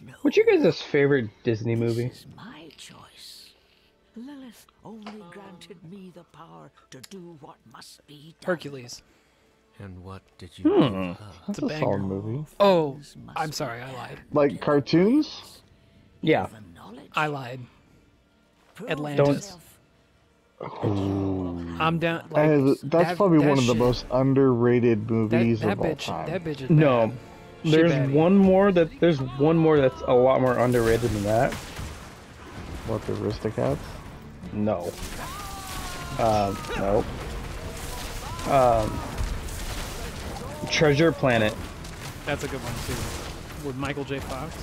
no. What's your guys' favorite Disney movie? This is my choice. Lilith only granted me the power to do what must be done. Hercules. And what did you Hmm. give her? That's It's a a, banger. solid movie. Oh, I'm sorry, I lied. Like cartoons? Yeah. I lied. Prove Atlantis. Yourself. I'm down. I- Like, that's that- probably that one of the most underrated That, movies that of all bitch. time. That bitch is No. bad. She There's baddie. one more that there's one more that's a lot more underrated than that. What the Aristocats? No. Um, no. Um, Treasure Planet. That's a good one too. With Michael J. Fox.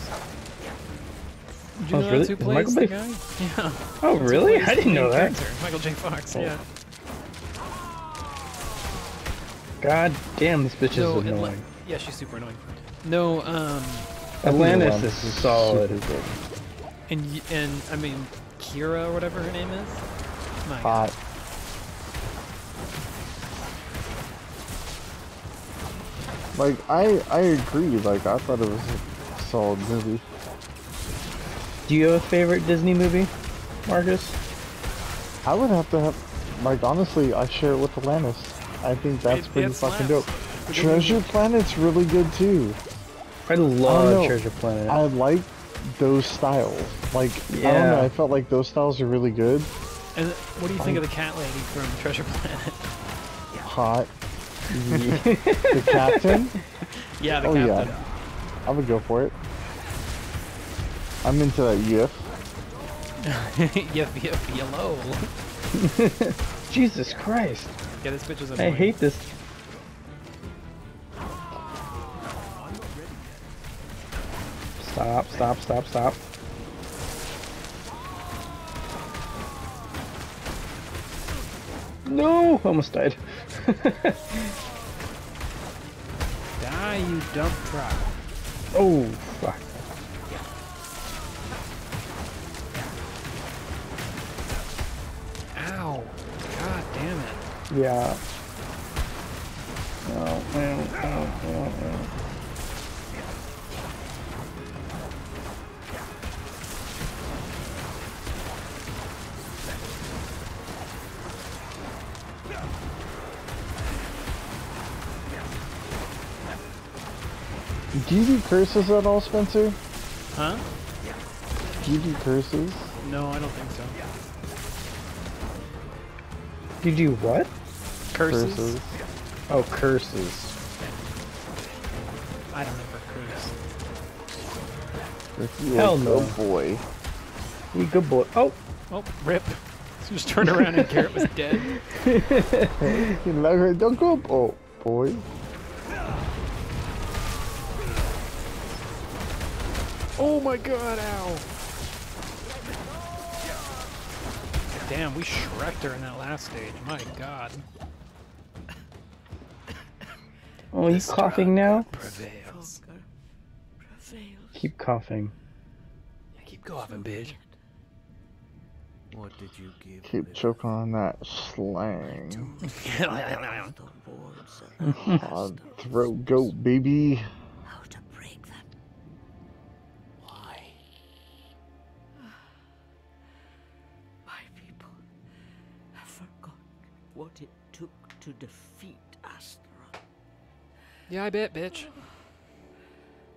Did you Oh, know really? that's who Is plays Michael the guy? Yeah. Oh, That's really? I didn't know that. character, Michael J. Fox. Oh. Yeah. God damn, this bitch No, is Atla- annoying. yeah, she's super annoying. No, um, Atlantis Atlantis is is solid. super and and I mean Kira or whatever her name is. My God. Hot. Like I, I agree. Like I thought it was a solid movie. Do you have a favorite Disney movie, Marcus? I would have to have, like honestly, I share it with Atlantis. I think that's It- pretty fucking slaps. dope. It's a good Treasure. Planet's really good too. I love know. Treasure Planet. I like those styles. Like I don't Yeah. know, I felt like those styles are really good. And what do you think of the cat lady from Treasure Planet? Hot. the captain. Yeah, the oh captain. yeah, I would go for it. I'm into that yiff. yep, yep, yellow. Jesus Christ. Yeah, this bitch is I hate this. Stop, stop, stop, stop. No! Almost died. Die, you dump truck. Oh, fuck. Yeah. Oh, oh, oh, oh, oh. Do you do curses at all, Spencer? Huh? Do you do curses? No, I don't think so. Did you what? Curses? Curses. Oh, curses. I don't ever curse. If you Hell no. good boy. You good boy. Oh, Oh, rip. Just turned around and Garrett was dead. you never don't go oh boy. Oh my god, ow! Damn, we shreked her in that last stage. My god. Oh, you coughing now? Prevails. Keep coughing. Keep coughing, bitch. What did you give? Keep choking on that slang. Hard throat goat baby. How to break them. Why? My people have forgotten what it took to defeat Astaroth. Yeah, I bet, bitch.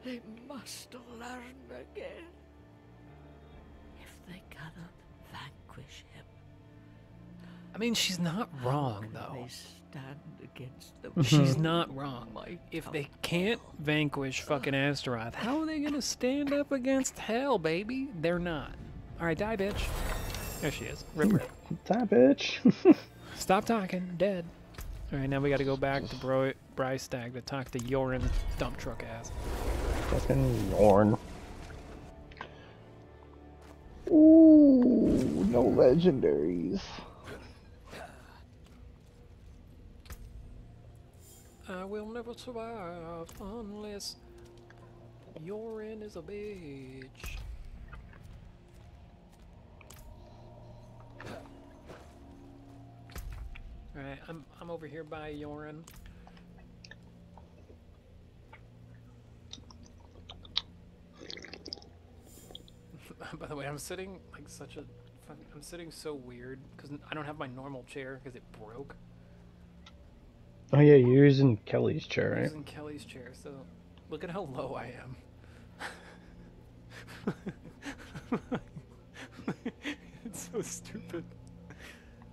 They must learn again. If they cannot vanquish him, I mean, she's not wrong, though. they stand against them. She's not wrong. Like, if they can't vanquish fucking Astaroth, how are they gonna stand up against hell, baby? They're not. Alright, die, bitch. There she is. Rip, rip. That bitch. Stop talking. Dead. Alright, now we gotta go back to Bro Braestaig to talk to Yorin dump truck ass. Fucking Yorn. Ooh, no legendaries. I will never survive unless Yorin is a bitch. Alright, I'm I'm over here by Yorin. by the way, I'm sitting like such a I'm sitting so weird because I don't have my normal chair because it broke. Oh yeah, you're using Kelly's chair, I'm right? using Kelly's chair, so look at how low I am. it's so stupid.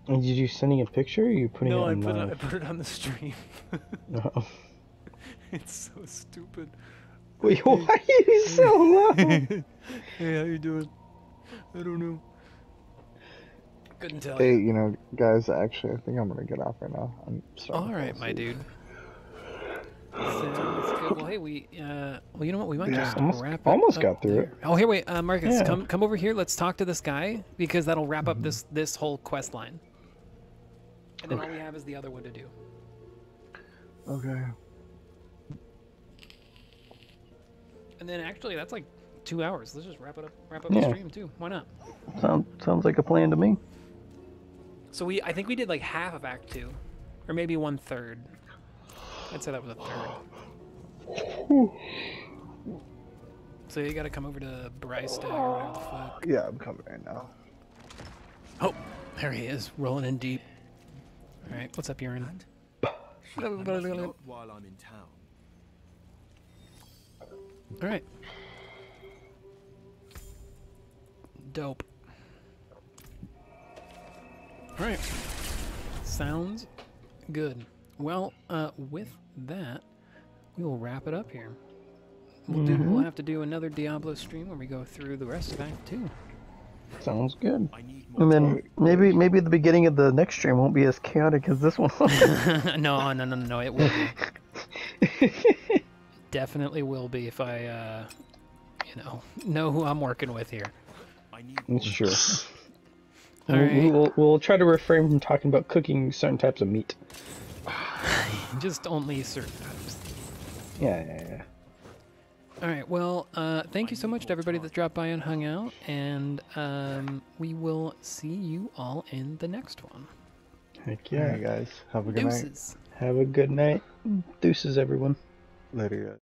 And Did you sending a picture? Or are you putting no, it I on put it, I put it on the stream. Oh. it's so stupid. Wait, why are you so low? hey, how you doing? I don't know. Couldn't tell Hey, you. you know, guys, actually, I think I'm gonna get off right now. I'm starting All to right, fall my dude. Sounds good. Well, hey, we. Uh, well, you know what? We might Yeah, just almost- wrap it almost up got through there. it. Oh, here, wait, uh, Marcus, Yeah. come come over here. Let's talk to this guy because that'll wrap Mm-hmm. up this this whole quest line. And then all we have is the other one to do. Okay. And then actually, that's like two hours. Let's just wrap it up. Wrap up Yeah. the stream too. Why not? Sound, sounds like a plan to me. So we, I think we did like half of Act Two, or maybe one third. I'd say that was a third. So you got to come over to Bryce Tag or whatever the fuck. Yeah, I'm coming right now. Oh, there he is, rolling in deep. All right, what's up, Urine? Not while I'm in town. All right. Dope. All right. Sounds good. Well, uh, with that, we will wrap it up here. We'll do. We'll Mhm. have to do another Diablo stream where we go through the rest of Act Two. Sounds good. And then maybe maybe the beginning of the next stream won't be as chaotic as this one. no, no, no, no, no. It will be. Definitely will be if I, uh, you know, know who I'm working with here. sure. All We'll, we'll, we'll try to refrain from talking about cooking certain types of meat. Just only certain times. Yeah, yeah, yeah. All right. Well, uh, thank you so much to everybody that dropped by and hung out, and um, we will see you all in the next one. Heck yeah. Alright, guys. Have a good night. Have a good night. Deuces, everyone. Later, guys.